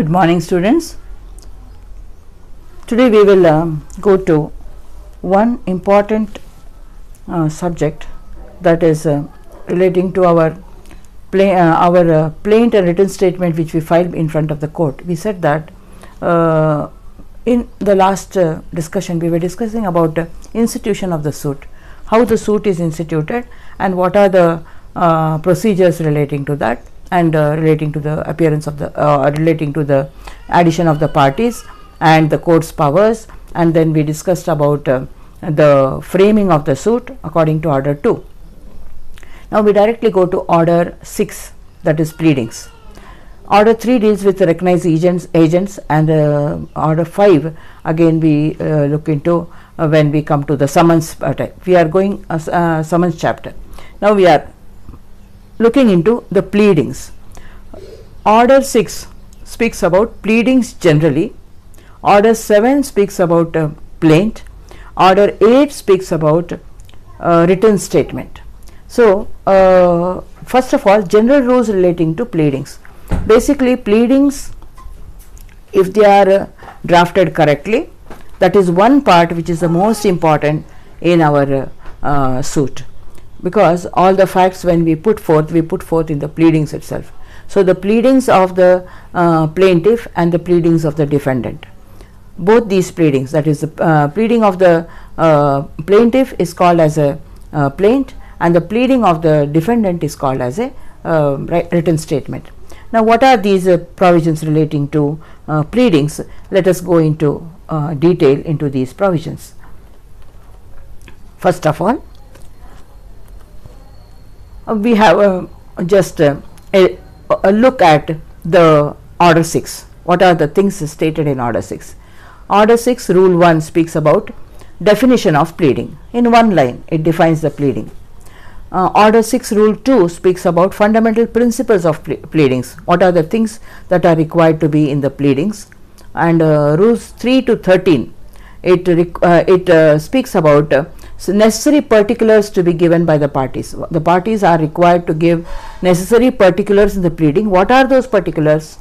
Good morning, students. Today we will um, go to one important uh, subject that is uh, relating to our pla- uh, our uh, plaint and written statement which we filed in front of the court. We said that uh, in the last uh, discussion we were discussing about institution of the suit, how the suit is instituted, and what are the procedures relating to that, and uh, relating to the appearance of the uh, relating to the addition of the parties and the court's powers, and then we discussed about uh, the framing of the suit according to order 2. Now we directly go to order 6 that is pleadings. Order 3 deals with recognized agents, agents and uh, order 5 again we uh, look into uh, when we come to the summons. We are going summons chapter. Now we are looking into the pleadings. Order 6 speaks about pleadings generally. Order 7 speaks about uh, plaint. Order 8 speaks about uh, written statement. So, uh, first of all, general rules relating to pleadings. Basically, pleadings, if they are uh, drafted correctly, that is one part which is the most important in our uh, uh, suit because all the facts when we put forth we put forth in the pleadings itself. So the pleadings of the uh, plaintiff and the pleadings of the defendant. Both these pleadings that is the uh, pleading of the uh, plaintiff is called as a uh, plaint and the pleading of the defendant is called as a uh, written statement. Now what are these uh, provisions relating to uh, pleadings? Let us go into detail into these provisions. First of all we have uh, just uh, a, a look at the order 6 what are the things stated in order 6 order 6 rule 1 speaks about definition of pleading. In one line it defines the pleading. Uh, order 6 rule 2 speaks about fundamental principles of ple- pleadings. What are the things that are required to be in the pleadings? And uh, rules 3 to 13 it uh, it uh, speaks about uh, s- necessary particulars to be given by the parties. The parties are required to give necessary particulars in the pleading. What are those particulars?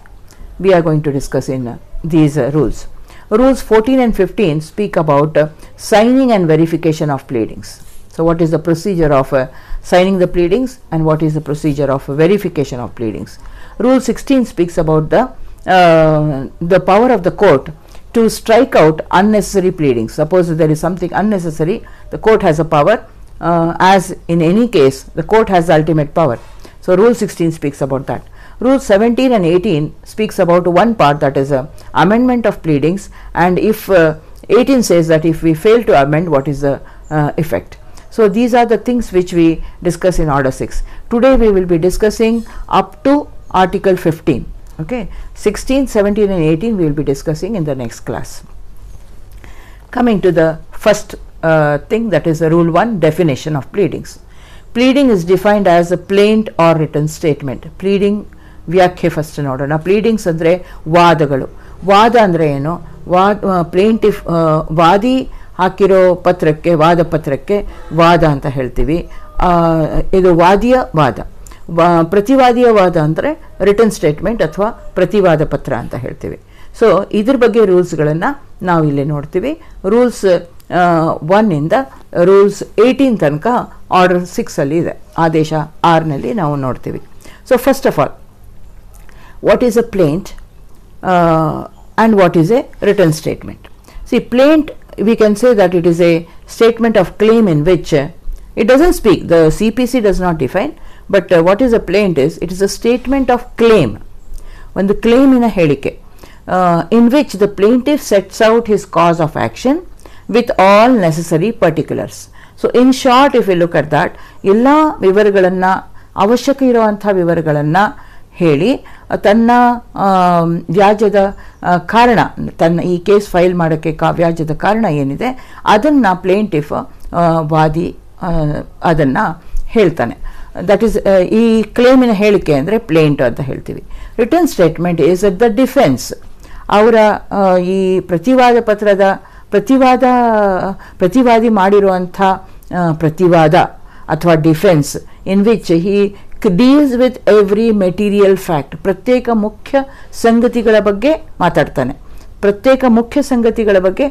We are going to discuss in uh, these uh, rules. Rules 14 and 15 speak about uh, signing and verification of pleadings. So what is the procedure of uh, signing the pleadings and what is the procedure of verification of pleadings? Rule 16 speaks about the uh, the power of the court to strike out unnecessary pleadings. Suppose there is something unnecessary the court has a power uh, as in any case the court has the ultimate power. So rule 16 speaks about that. Rule 17 and 18 speaks about one part that is a amendment of pleadings. And if uh, 18 says that if we fail to amend what is the uh, effect? So these are the things which we discuss in order 6 today we will be discussing up to article 15 okay 16 17 and 18 we will be discussing in the next class coming to the first uh, thing that is the rule 1 definition of pleadings pleading is defined as a plaint or written statement pleading ವ್ಯಾಖ್ಯೆ first ನೋಡೋಣ pleadings ಅಂದರೆ ವಾದಗಳು ವಾದ ಅಂದರೆ ಏನು ವಾದ plaintiff ವಾದಿ ಹಾಕಿರೋ ಪತ್ರಕ್ಕೆ ವಾದ ಪತ್ರಕ್ಕೆ ವಾದ ಅಂತ ಹೇಳ್ತೀವಿ ಆ, ಇದು ವಾದಿಯ ವಾದ ವಾ- ಪ್ರತಿವಾದಿಯ ವಾದ ಅಂದರೆ ರಿಟರ್ನ್ ಸ್ಟೇಟ್ಮೆಂಟ್ ಅಥವಾ ಪ್ರತಿವಾದ ಪತ್ರ ಅಂತ ಹೇಳ್ತೀವಿ. ಸೊ ಇದ್ರ ಬಗ್ಗೆ ರೂಲ್ಸ್ಗಳನ್ನು ನಾವು ಇಲ್ಲಿ ನೋಡ್ತೀವಿ. ರೂಲ್ಸ್ ಒನ್ನಿಂದ ರೂಲ್ಸ್ ಏಯ್ಟೀನ್ ತನಕ ಆರ್ಡರ್ ಸಿಕ್ಸಲ್ಲಿ ಇದೆ. ಆದೇಶ ಆರ್ನಲ್ಲಿ ನಾವು ನೋಡ್ತೀವಿ. So first of all what is a plaint and what is a return statement see plaint plaint, we can say that it is a statement of claim in which uh, it doesn't speak, the CPC does not define, but what is a plaint is it is a statement of claim ಒಂದು ಕ್ಲೇಮಿನ ಹೇಳಿಕೆ. In which the plaintiff sets out his cause of action with all necessary particulars so in short if you look at that ಎಲ್ಲ ವಿವರಗಳನ್ನು, ಅವಶ್ಯಕ ಇರುವಂಥ ವಿವರಗಳನ್ನು ಹೇಳಿ ತನ್ನ ವ್ಯಾಜ್ಯದ ಕಾರಣ, ತನ್ನ ಈ ಕೇಸ್ ಫೈಲ್ ಮಾಡೋಕ್ಕೆ ಕಾ, ವ್ಯಾಜ್ಯದ ಕಾರಣ ಏನಿದೆ, ಅದನ್ನು ಪ್ಲೇಂಟಿಫ್ ವಾದಿ ಅದನ್ನು ಹೇಳ್ತಾನೆ. ದಟ್ ಈಸ್ ಈ ಕ್ಲೇಮಿನ ಹೇಳಿಕೆ ಅಂದರೆ ಪ್ಲೇಂಟ್ ಅಂತ ಹೇಳ್ತೀವಿ. Return statement is the defence ಅವರ ಈ ಪ್ರತಿವಾದ ಪತ್ರದ, ಪ್ರತಿವಾದ, ಪ್ರತಿವಾದಿ ಮಾಡಿರುವಂಥ ಪ್ರತಿವಾದ ಅಥವಾ defence in which he deals with every material fact ಪ್ರತ್ಯೇಕ ಮುಖ್ಯ ಸಂಗತಿಗಳ ಬಗ್ಗೆ ಮಾತಾಡ್ತಾನೆ. ಪ್ರತ್ಯೇಕ ಮುಖ್ಯ ಸಂಗತಿಗಳ ಬಗ್ಗೆ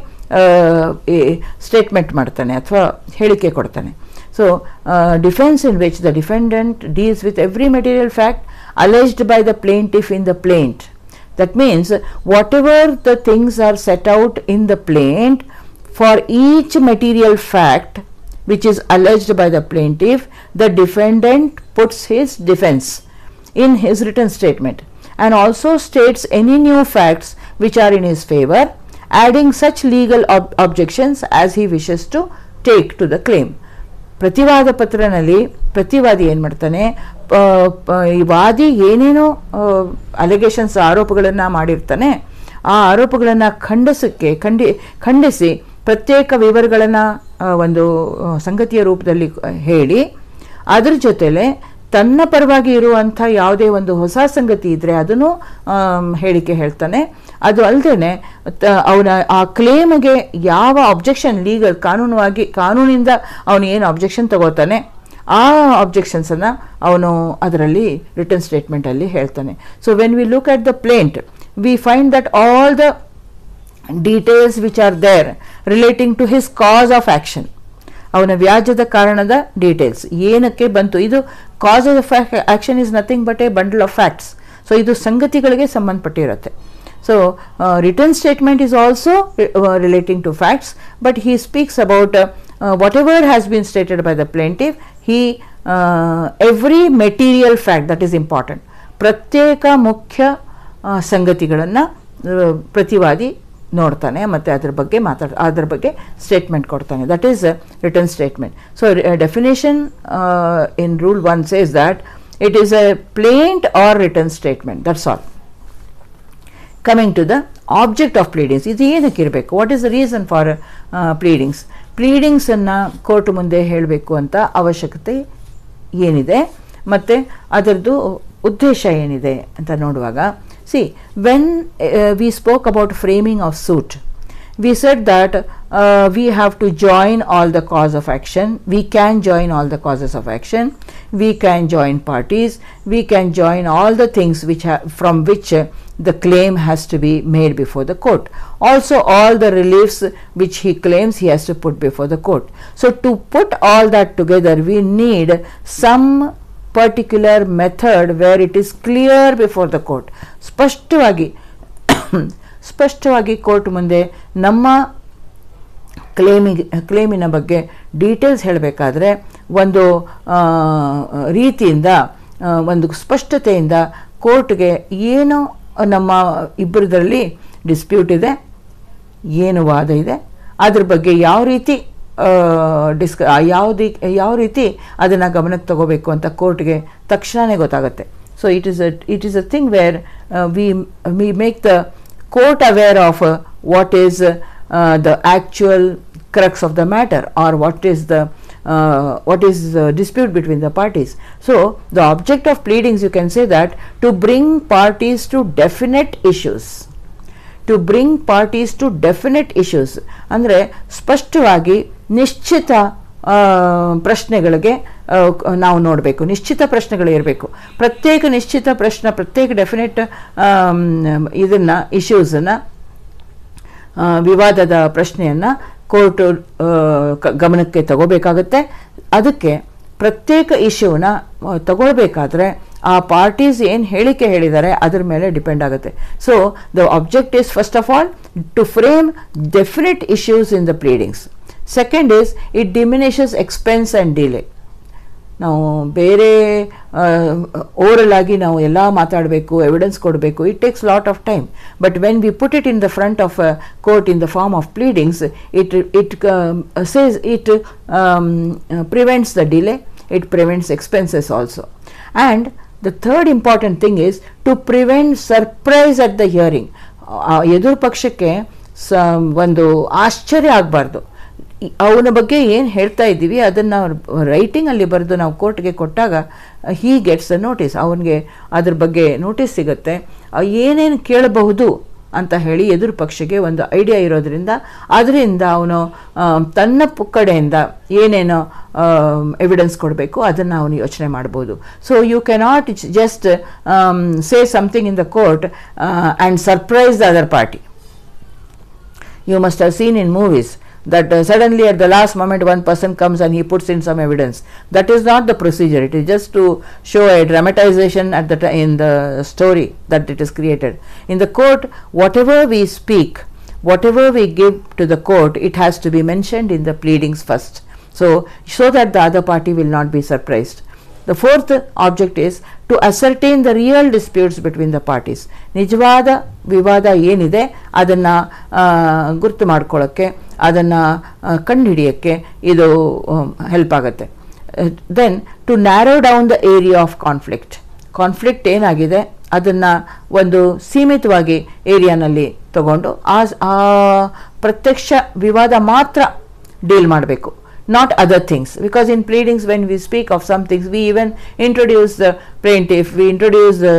ಸ್ಟೇಟ್ಮೆಂಟ್ ಮಾಡ್ತಾನೆ ಅಥವಾ ಹೇಳಿಕೆ ಕೊಡ್ತಾನೆ. So, uh, defense in which the defendant deals with every material fact alleged by the plaintiff in the plaint. That means, whatever the things are set out in the plaint for each material fact which is alleged by the plaintiff, the defendant puts his defense in his written statement and also states any new facts which are in his favor adding such legal ob objections as he wishes to take to the claim. ಪ್ರತಿವಾದ ಪತ್ರನಲ್ಲಿ ಪ್ರತಿವಾದಿ ಏನು ಮಾಡ್ತಾನೆ ಈ ವಾದಿ ಏನೇನೋ allegations ಆರೋಪಗಳನ್ನು ಮಾಡಿರ್ತಾನೆ. ಆ ಆರೋಪಗಳನ್ನು ಖಂಡಿಸಕ್ಕೆ, ಖಂಡಿ, ಖಂಡಿಸಿ ಪ್ರತ್ಯೇಕ ವಿವರಗಳನ್ನು ಒಂದು ಸಂಗತಿಯ ರೂಪದಲ್ಲಿ ಹೇಳಿ, ಅದರ ಜೊತೆಲೆ ತನ್ನ ಪರವಾಗಿ ಇರುವಂಥ ಯಾವುದೇ ಒಂದು ಹೊಸ ಸಂಗತಿ ಇದ್ದರೆ ಅದನ್ನು ಹೇಳಿಕೆ ಹೇಳ್ತಾನೆ. ಅದು ಅಲ್ಲದೆ ಅವನ ಆ ಕ್ಲೇಮ್ಗೆ ಯಾವ ಅಬ್ಜೆಕ್ಷನ್ ಲೀಗಲ್ ಕಾನೂನುವಾಗಿ, ಕಾನೂನಿಂದ ಅವನು ಏನು ಅಬ್ಜೆಕ್ಷನ್ ತಗೋತಾನೆ, ಆ ಅಬ್ಜೆಕ್ಷನ್ಸನ್ನು ಅವನು ಅದರಲ್ಲಿ ರಿಟರ್ನ್ ಸ್ಟೇಟ್ಮೆಂಟಲ್ಲಿ ಹೇಳ್ತಾನೆ. So when we look at the plaint we find that all the details which are there relating to his cause of action ಅವನ ವ್ಯಾಜ್ಯದ ಕಾರಣದ ಡೀಟೇಲ್ಸ್ ಏನಕ್ಕೆ ಬಂತು, ಇದು cause of action is nothing but a bundle of facts so ಇದು ಸಂಗತಿಗಳಿಗೆ ಸಂಬಂಧಪಟ್ಟಿರುತ್ತೆ. So return statement is also relating to facts but he speaks about what ever has been stated by the ಪ್ಲೇಂಟಿವ್ he every material fact that is important ಪ್ರತ್ಯೇಕ ಮುಖ್ಯ ಸಂಗತಿಗಳನ್ನು ಪ್ರತಿವಾದಿ ನೋಡ್ತಾನೆ ಮತ್ತು ಅದ್ರ ಬಗ್ಗೆ ಮಾತಾಡ್ ಅದ್ರ ಬಗ್ಗೆ ಸ್ಟೇಟ್ಮೆಂಟ್ ಕೊಡ್ತಾನೆ that is return statement so definition in rule one says that it is A plaint R return statement that's all coming to the object of pleadings ಇದು ಏನಕ್ಕೆ ಇರಬೇಕು what is the reason for pleadings ಪ್ಲೀಡಿಂಗ್ಸನ್ನು court ಮುಂದೆ ಹೇಳಬೇಕು ಅಂತ ಅವಶ್ಯಕತೆ ಏನಿದೆ ಮತ್ತು ಅದರದ್ದು ಉದ್ದೇಶ ಏನಿದೆ ಅಂತ ನೋಡುವಾಗ see when we spoke about framing of suit we said that uh, we have to join all the cause of action we can join all the causes of action we can join parties we can join all the things which ha- from which uh, the claim has to be made before the court also all the reliefs which he claims he has to put before the court so to put all that together we need some particular method where it is clear before the court ಸ್ಪಷ್ಟವಾಗಿ ಸ್ಪಷ್ಟವಾಗಿ court ಮುಂದೆ ನಮ್ಮ ಕ್ಲೇಮಿಗೆ ಕ್ಲೇಮಿನ ಬಗ್ಗೆ details ಹೇಳಬೇಕಾದ್ರೆ ಒಂದು ರೀತಿಯಿಂದ ಒಂದು ಸ್ಪಷ್ಟತೆಯಿಂದ ಕೋರ್ಟ್ಗೆ ಏನು ನಮ್ಮ ಇಬ್ಬರದರಲ್ಲಿ ಡಿಸ್ಪ್ಯೂಟ್ ಇದೆ, ಏನು ವಾದ ಇದೆ, ಅದ್ರ ಬಗ್ಗೆ ಯಾವ ರೀತಿ ಡಿಸ್ಕ ಯಾವುದೇ, ಯಾವ ರೀತಿ ಅದನ್ನು ಗಮನಕ್ಕೆ ತಗೋಬೇಕು ಅಂತ ಕೋರ್ಟ್ಗೆ ತಕ್ಷಣವೇ ಗೊತ್ತಾಗುತ್ತೆ. So it is a it is a thing where we we make the court aware of what is the actual crux of the matter or what is the uh, what is the dispute between the parties so the object of pleadings you can say that to bring parties to definite issues to bring parties to definite issues andre spashtavagi ಆ, ಪ್ರಶ್ನೆಗಳಿಗೆ ನಾವು ನೋಡಬೇಕು ನಿಶ್ಚಿತ ಪ್ರಶ್ನೆಗಳು ಇರಬೇಕು ಪ್ರತ್ಯೇಕ ನಿಶ್ಚಿತ ಪ್ರಶ್ನೆ ಪ್ರತ್ಯೇಕ ಡೆಫಿನೆಟ್ ಇದನ್ನು ಇಶ್ಯೂಸನ್ನು ವಿವಾದದ ಪ್ರಶ್ನೆಯನ್ನು ಕೋರ್ಟ್ ಗಮನಕ್ಕೆ ತಗೋಬೇಕಾಗತ್ತೆ. ಅದಕ್ಕೆ ಪ್ರತ್ಯೇಕ ಇಶ್ಯೂನ ತಗೊಳ್ಬೇಕಾದ್ರೆ ಆ ಪಾರ್ಟೀಸ್ ಏನು ಹೇಳಿಕೆ ಹೇಳಿದ್ದಾರೆ ಅದ್ರ ಮೇಲೆ ಡಿಪೆಂಡ್ ಆಗುತ್ತೆ. So the object is first of all to frame definite issues in the pleadings second is it diminishes expense and delay ನಾವು ಬೇರೆ ಓರಲ್ ಆಗಿ ನಾವು ಎಲ್ಲ ಮಾತಾಡಬೇಕು ಎವಿಡೆನ್ಸ್ ಕೊಡಬೇಕು it takes lot of time but when we put it in the front of court in the form of pleadings it it says it prevents the delay it prevents expenses also and the third important thing is to prevent surprise at the hearing ಎದುರು ಪಕ್ಷಕ್ಕೆ ಸ ಒಂದು ಆಶ್ಚರ್ಯ ಆಗಬಾರ್ದು ಅವನ ಬಗ್ಗೆ ಏನು ಹೇಳ್ತಾ ಇದ್ದೀವಿ, ಅದನ್ನು ರೈಟಿಂಗಲ್ಲಿ ಬರೆದು ನಾವು ಕೋರ್ಟ್ಗೆ ಕೊಟ್ಟಾಗ ಹೀ ಗೆಟ್ಸ್ ಅ ನೋಟಿಸ್ ಅವನಿಗೆ ಅದ್ರ ಬಗ್ಗೆ ನೋಟಿಸ್ ಸಿಗುತ್ತೆ. ಏನೇನು ಕೇಳಬಹುದು ಅಂತ ಹೇಳಿ ಎದುರು ಪಕ್ಷಕ್ಕೆ ಒಂದು ಐಡಿಯಾ ಇರೋದರಿಂದ, ಅದರಿಂದ ಅವನು ತನ್ನ ಕಡೆಯಿಂದ ಏನೇನು ಎವಿಡೆನ್ಸ್ ಕೊಡಬೇಕು, ಅದನ್ನು ಅವನು ಯೋಚನೆ ಮಾಡ್ಬೋದು. So you cannot just say something in the court and surprise the other party you must have seen in movies that uh, suddenly at the last moment one person comes and he puts in some evidence that is not the procedure it is just to show a dramatization at the ti- in the story that it is created in the court whatever we speak whatever we give to the court it has to be mentioned in the pleadings first so so that the other party will not be surprised the fourth object is to ascertain the real disputes between the parties ನಿಜವಾದ ವಿವಾದ ಏನಿದೆ ಅದನ್ನು ಗುರ್ತು ಮಾಡ್ಕೊಳ್ಳೋಕ್ಕೆ ಅದನ್ನು ಕಂಡುಹಿಡಿಯೋಕ್ಕೆ ಇದು help ಆಗುತ್ತೆ. Then to narrow down the area of conflict conflict ಏನಾಗಿದೆ? ಅದನ್ನು ಒಂದು ಸೀಮಿತವಾಗಿ ಏರಿಯಾನಲ್ಲಿ ತಗೊಂಡು ಆ ಪ್ರತ್ಯಕ್ಷ ವಿವಾದ ಮಾತ್ರ ಡೀಲ್ ಮಾಡಬೇಕು. not other things because in pleadings when we speak of some things we even introduce the plaintiff we introduce the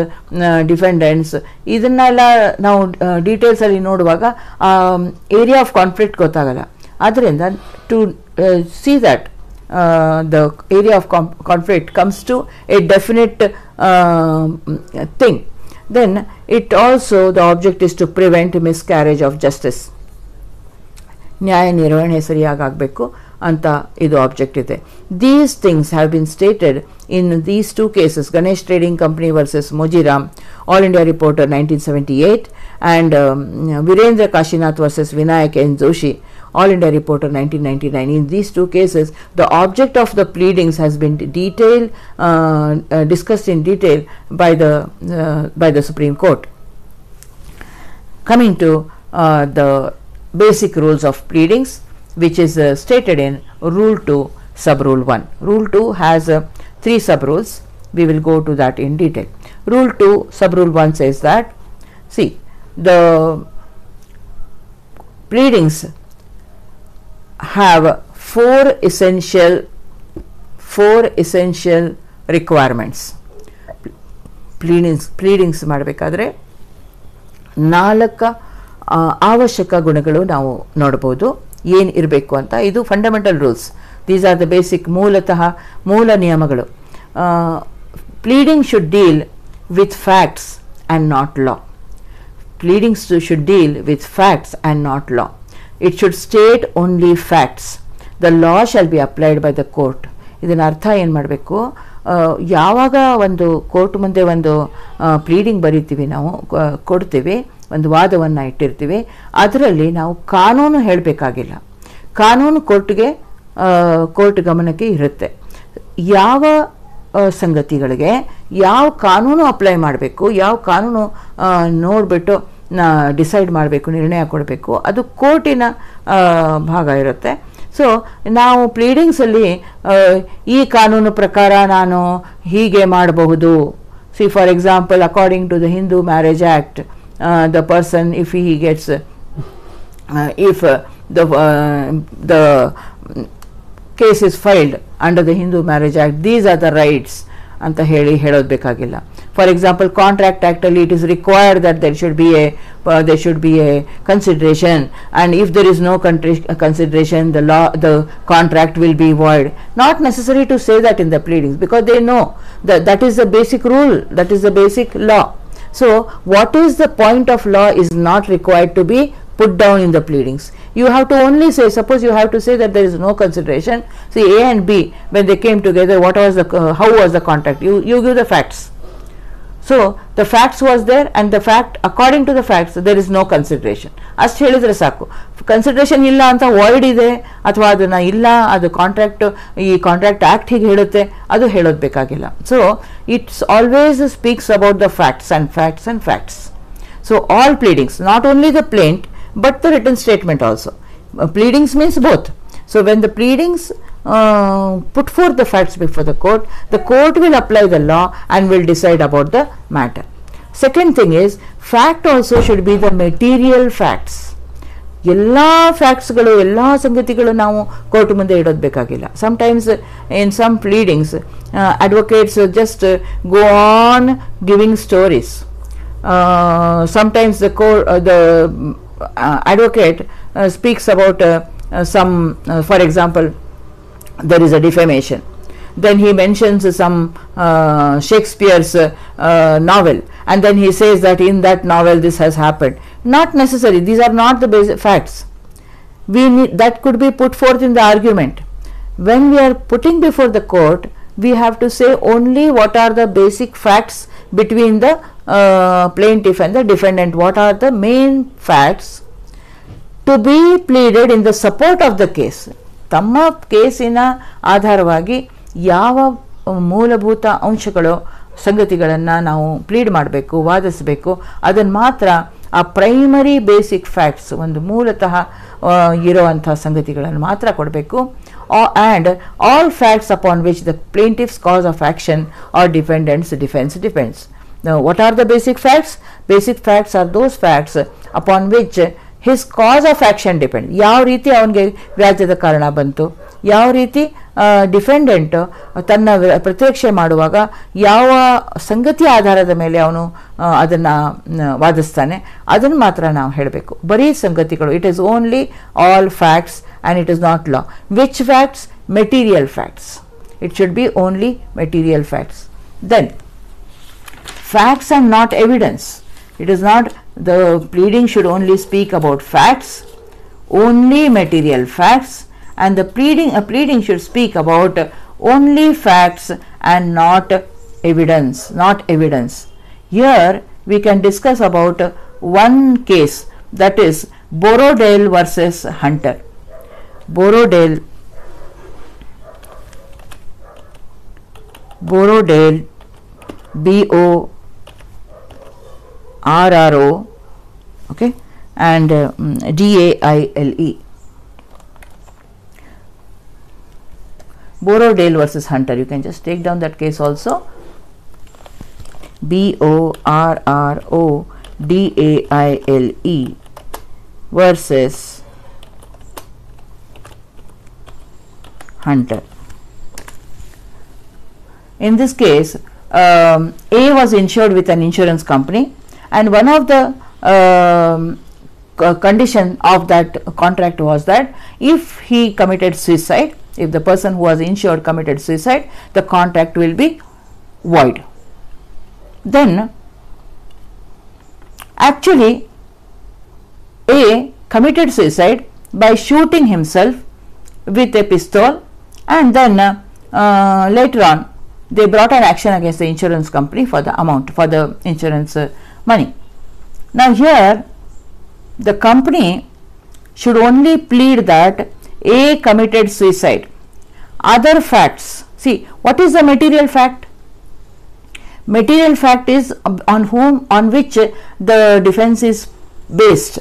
uh, defendants ಇದನ್ನೆಲ್ಲ ನಾವು ಡೀಟೇಲ್ಸ್ ಅಲ್ಲಿ ನೋಡುವಾಗ ಏರಿಯಾ ಆಫ್ ಕಾನ್ಫ್ಲಿಕ್ಟ್ ಗೊತ್ತಾಗಲ್ಲ ಆದ್ದರಿಂದ to see that the area of com- conflict comes to a definite uh, thing then it also the object is to prevent miscarriage of justice ನ್ಯಾಯ ನಿರ್ವಹಣೆ ಸರಿಯಾಗಿ ಆಗಬೇಕು ಅಂತ ಇದು ಆಬ್ಜೆಕ್ಟ್ ಇದೆ these things have been stated in these two cases Ganesh trading company versus Mojiram All India Reporter nineteen seventy eight and Virendra Kashinath versus Vinayak N Joshi All India Reporter 1999. In these two cases, the object of the pleadings has been detail, uh, uh, discussed in detail by the uh, by the Supreme Court. Coming to uh, the basic rules of pleadings, which is uh, stated in Rule 2, Sub Rule 1. Rule 2 has uh, three sub rules. We will go to that in detail. Rule 2, Sub Rule 1 says that, see, the pleadings have four essential four essential requirements pleadings pleadings ಮಾಡಬೇಕಾದ್ರೆ ನಾಲ್ಕು ಅವಶ್ಯಕ ಗುಣಗಳು ನಾವು ನೋಡ್ಬೋದು ಏನು ಇರಬೇಕು ಅಂತ. ಇದು fundamental rules these are the basic ಮೂಲತಃ ಮೂಲ ನಿಯಮಗಳು. Pleading should deal with facts and not law pleadings should deal with facts and not law it should state only facts the law law be applied by the court. ಇದನ್ನ ಅರ್ಥ ಏನು ಮಾಡಬೇಕು? ಯಾವಾಗ ಒಂದು court ಮುಂದೆ ಒಂದು ಪ್ಲೀಡಿಂಗ್ ಬರೀತೀವಿ ನಾವು ಕೊಡ್ತೀವಿ. ಒಂದು ವಾದವನ್ನು ಇಟ್ಟಿರ್ತೀವಿ. ಅದರಲ್ಲಿ ನಾವು ಕಾನೂನು ಹೇಳಬೇಕಾಗಿಲ್ಲ. ಕಾನೂನು ಕೋರ್ಟ್ಗೆ ಕೋರ್ಟ್ ಗಮನಕ್ಕೆ ಇರುತ್ತೆ. ಯಾವ ಸಂಗತಿಗಳಿಗೆ ಯಾವ ಕಾನೂನು ಅಪ್ಲೈ ಮಾಡಬೇಕು, ಯಾವ ಕಾನೂನು ನೋಡಿಬಿಟ್ಟು ಡಿಸೈಡ್ ಮಾಡಬೇಕು, ನಿರ್ಣಯ ಕೊಡಬೇಕು, ಅದು ಕೋರ್ಟಿನ ಭಾಗ ಇರುತ್ತೆ. ಸೊ, ನಾವು ಪ್ಲೀಡಿಂಗ್ಸಲ್ಲಿ ಈ ಕಾನೂನು ಪ್ರಕಾರ ನಾನು ಹೀಗೆ ಮಾಡಬಹುದು. See for example according to the Hindu marriage act the person if he gets uh, if uh, the uh, the mm, case is filed under the Hindu Marriage Act, these are the rights ಅಂತ ಹೇಳಿ ಹೇಳೋದು ಬೇಕಾಗಿಲ್ಲ for example contract ಆ್ಯಕ್ಟಲ್ಲಿ it is required that there should be A there should be a consideration and if there is no contri- consideration the law the contract will be void not necessary to say that in the pleadings because they know that that is the basic rule that is the basic law so what is the point of law is not required to be put down in the pleadings. You have to only say suppose you have to say that there is no consideration. See a and b when they came together what was the uh, how was the contract you you give the facts so the facts was there and the fact according to the facts there is no consideration ಅಷ್ಟು ಹೇಳಿದ್ರೆ ಸಾಕು consideration ಇಲ್ಲ ಅಂತ word ಇದೆ ಅಥವಾ ಅದನ್ನ ಇಲ್ಲ ಅದು ಕಾಂಟ್ರಾಕ್ಟ್ ಈ ಕಾಂಟ್ರಾಕ್ಟ್ ಆಕ್ಟ್ ಹೀಗೆ ಹೇಳುತ್ತೆ ಅದು ಹೇಳೋದು ಬೇಕಾಗಿಲ್ಲ so it's always speaks about the facts and facts and facts so all pleadings not only the plaint but the written statement also. Uh, pleadings means both. So when the pleadings uh, put forth the facts before the court, the court will apply the law and will decide about the matter. Second thing is, fact also should be the material facts. ಎಲ್ಲ ಫ್ಯಾಕ್ಟ್ಸ್ಗಳು ಎಲ್ಲ ಸಂಗತಿಗಳು ನಾವು court ಮುಂದೆ ಇಡೋದು ಬೇಕಾಗಿಲ್ಲ sometimes in some pleadings advocates just go on giving stories uh, sometimes the co- uh, the uh, advocate uh, speaks there is a defamation then he mentions some uh, Shakespeare's uh, uh, novel and then he says that in that novel this has happened. Not necessary, these are not the basic facts. We need, that could be put forth in the argument. When we are putting before the court, we have to say only what are the basic facts between the uh, plaintiff and the defendant, what are the main facts to be pleaded in the support of the case ತಮ್ಮ ಕೇಸಿನ ಆಧಾರವಾಗಿ ಯಾವ ಮೂಲಭೂತ ಅಂಶಗಳು, ಸಂಗತಿಗಳನ್ನು ನಾವು plead ಮಾಡಬೇಕು, ವಾದಿಸಬೇಕು ಅದನ್ನು ಮಾತ್ರ ಆ ಪ್ರೈಮರಿ ಬೇಸಿಕ್ ಫ್ಯಾಕ್ಟ್ಸ್ ಒಂದು ಮೂಲತಃ ಇರುವಂಥ ಸಂಗತಿಗಳನ್ನು ಮಾತ್ರ ಕೊಡಬೇಕು. And all facts upon which the plaintiff's cause of action or defendant's defence defence what are the basic facts basic facts are those facts upon which his cause of action depend ಯಾವ ರೀತಿ ಅವನಿಗೆ ವ್ಯಾಜ್ಯದ ಕಾರಣ ಬಂತು? ಯಾವ ರೀತಿ defendant ತನ್ನ ಪ್ರತಿರಕ್ಷೆ ಮಾಡುವಾಗ ಯಾವ ಸಂಗತಿ ಆಧಾರದ ಮೇಲೆ ಅವನು ಅದನ್ನು ವಾದಿಸ್ತಾನೆ? ಅದನ್ನು ಮಾತ್ರ ನಾವು ಹೇಳಬೇಕು. ಬರೀ ಸಂಗತಿಗಳು. It is only all facts and it is not law which facts material facts it should be only material facts then facts and not evidence. It is not the pleading should only speak about facts, only material facts, and the pleading a pleading should speak about only facts and not evidence, not evidence. Here we can discuss about one case that is Borrodaile versus Hunter. Borrodaile Borrodaile B O R R O okay and uh, mm, D A I L E. Borrodaile versus Hunter. You can just take down that case also. B O R R O D A I L E versus Hunter. In this case um, A was insured with an insurance company and one of the um, condition of that contract was that if he committed suicide if the person who was insured committed suicide the contract will be void. Then actually A committed suicide by shooting himself with a pistol and then uh, later on they brought an action against the insurance company for the amount for the insurance uh, money. Now here the company should only plead that a committed suicide. Other facts. See what is the material fact? Material fact is um, on whom on which the defense is based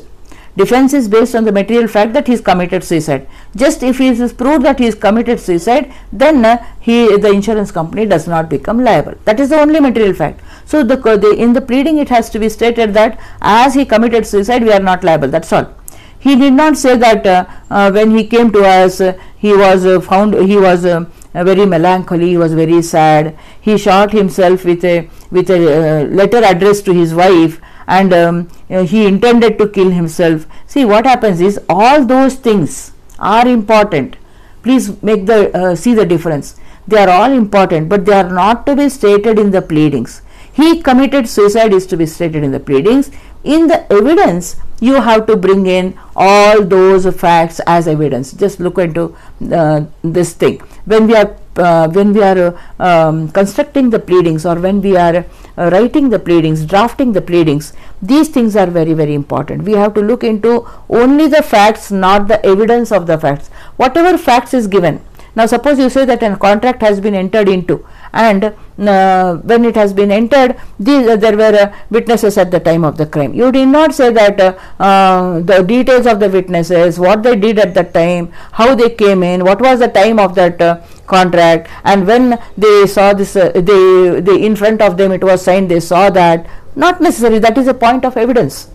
defense is based on the material fact that he has committed suicide. Just if it is proved that he has committed suicide then uh, he the insurance company does not become liable. That is the only material fact. So the, the in the pleading it has to be stated that as he committed suicide we are not liable. That's all. He did not say that uh, uh, when he came to us uh, he was uh, found he was uh, very melancholy he was very sad. He shot himself with a with a letter addressed to his wife and um, uh, he intended to kill himself. See what happens is all those things are important. Please make the uh, see the difference. They are all important but they are not to be stated in the pleadings. He committed suicide is to be stated in the pleadings in the evidence you have to bring in all those facts as evidence. Just look into uh, this thing. When we are uh, when we are uh, um, constructing the pleadings or when we are uh, writing the pleadings drafting the pleadings these things are very very important. We have to look into only the facts not the evidence of the facts. Whatever facts is given. Now suppose you say that a contract has been entered into and uh, when it has been entered these uh, there were uh, witnesses at the time of the crime you did not say that uh, uh, the details of the witnesses what they did at that time how they came in what was the time of that uh, contract and when they saw this they, they in front of them it was signed they saw that not necessary that is a point of evidence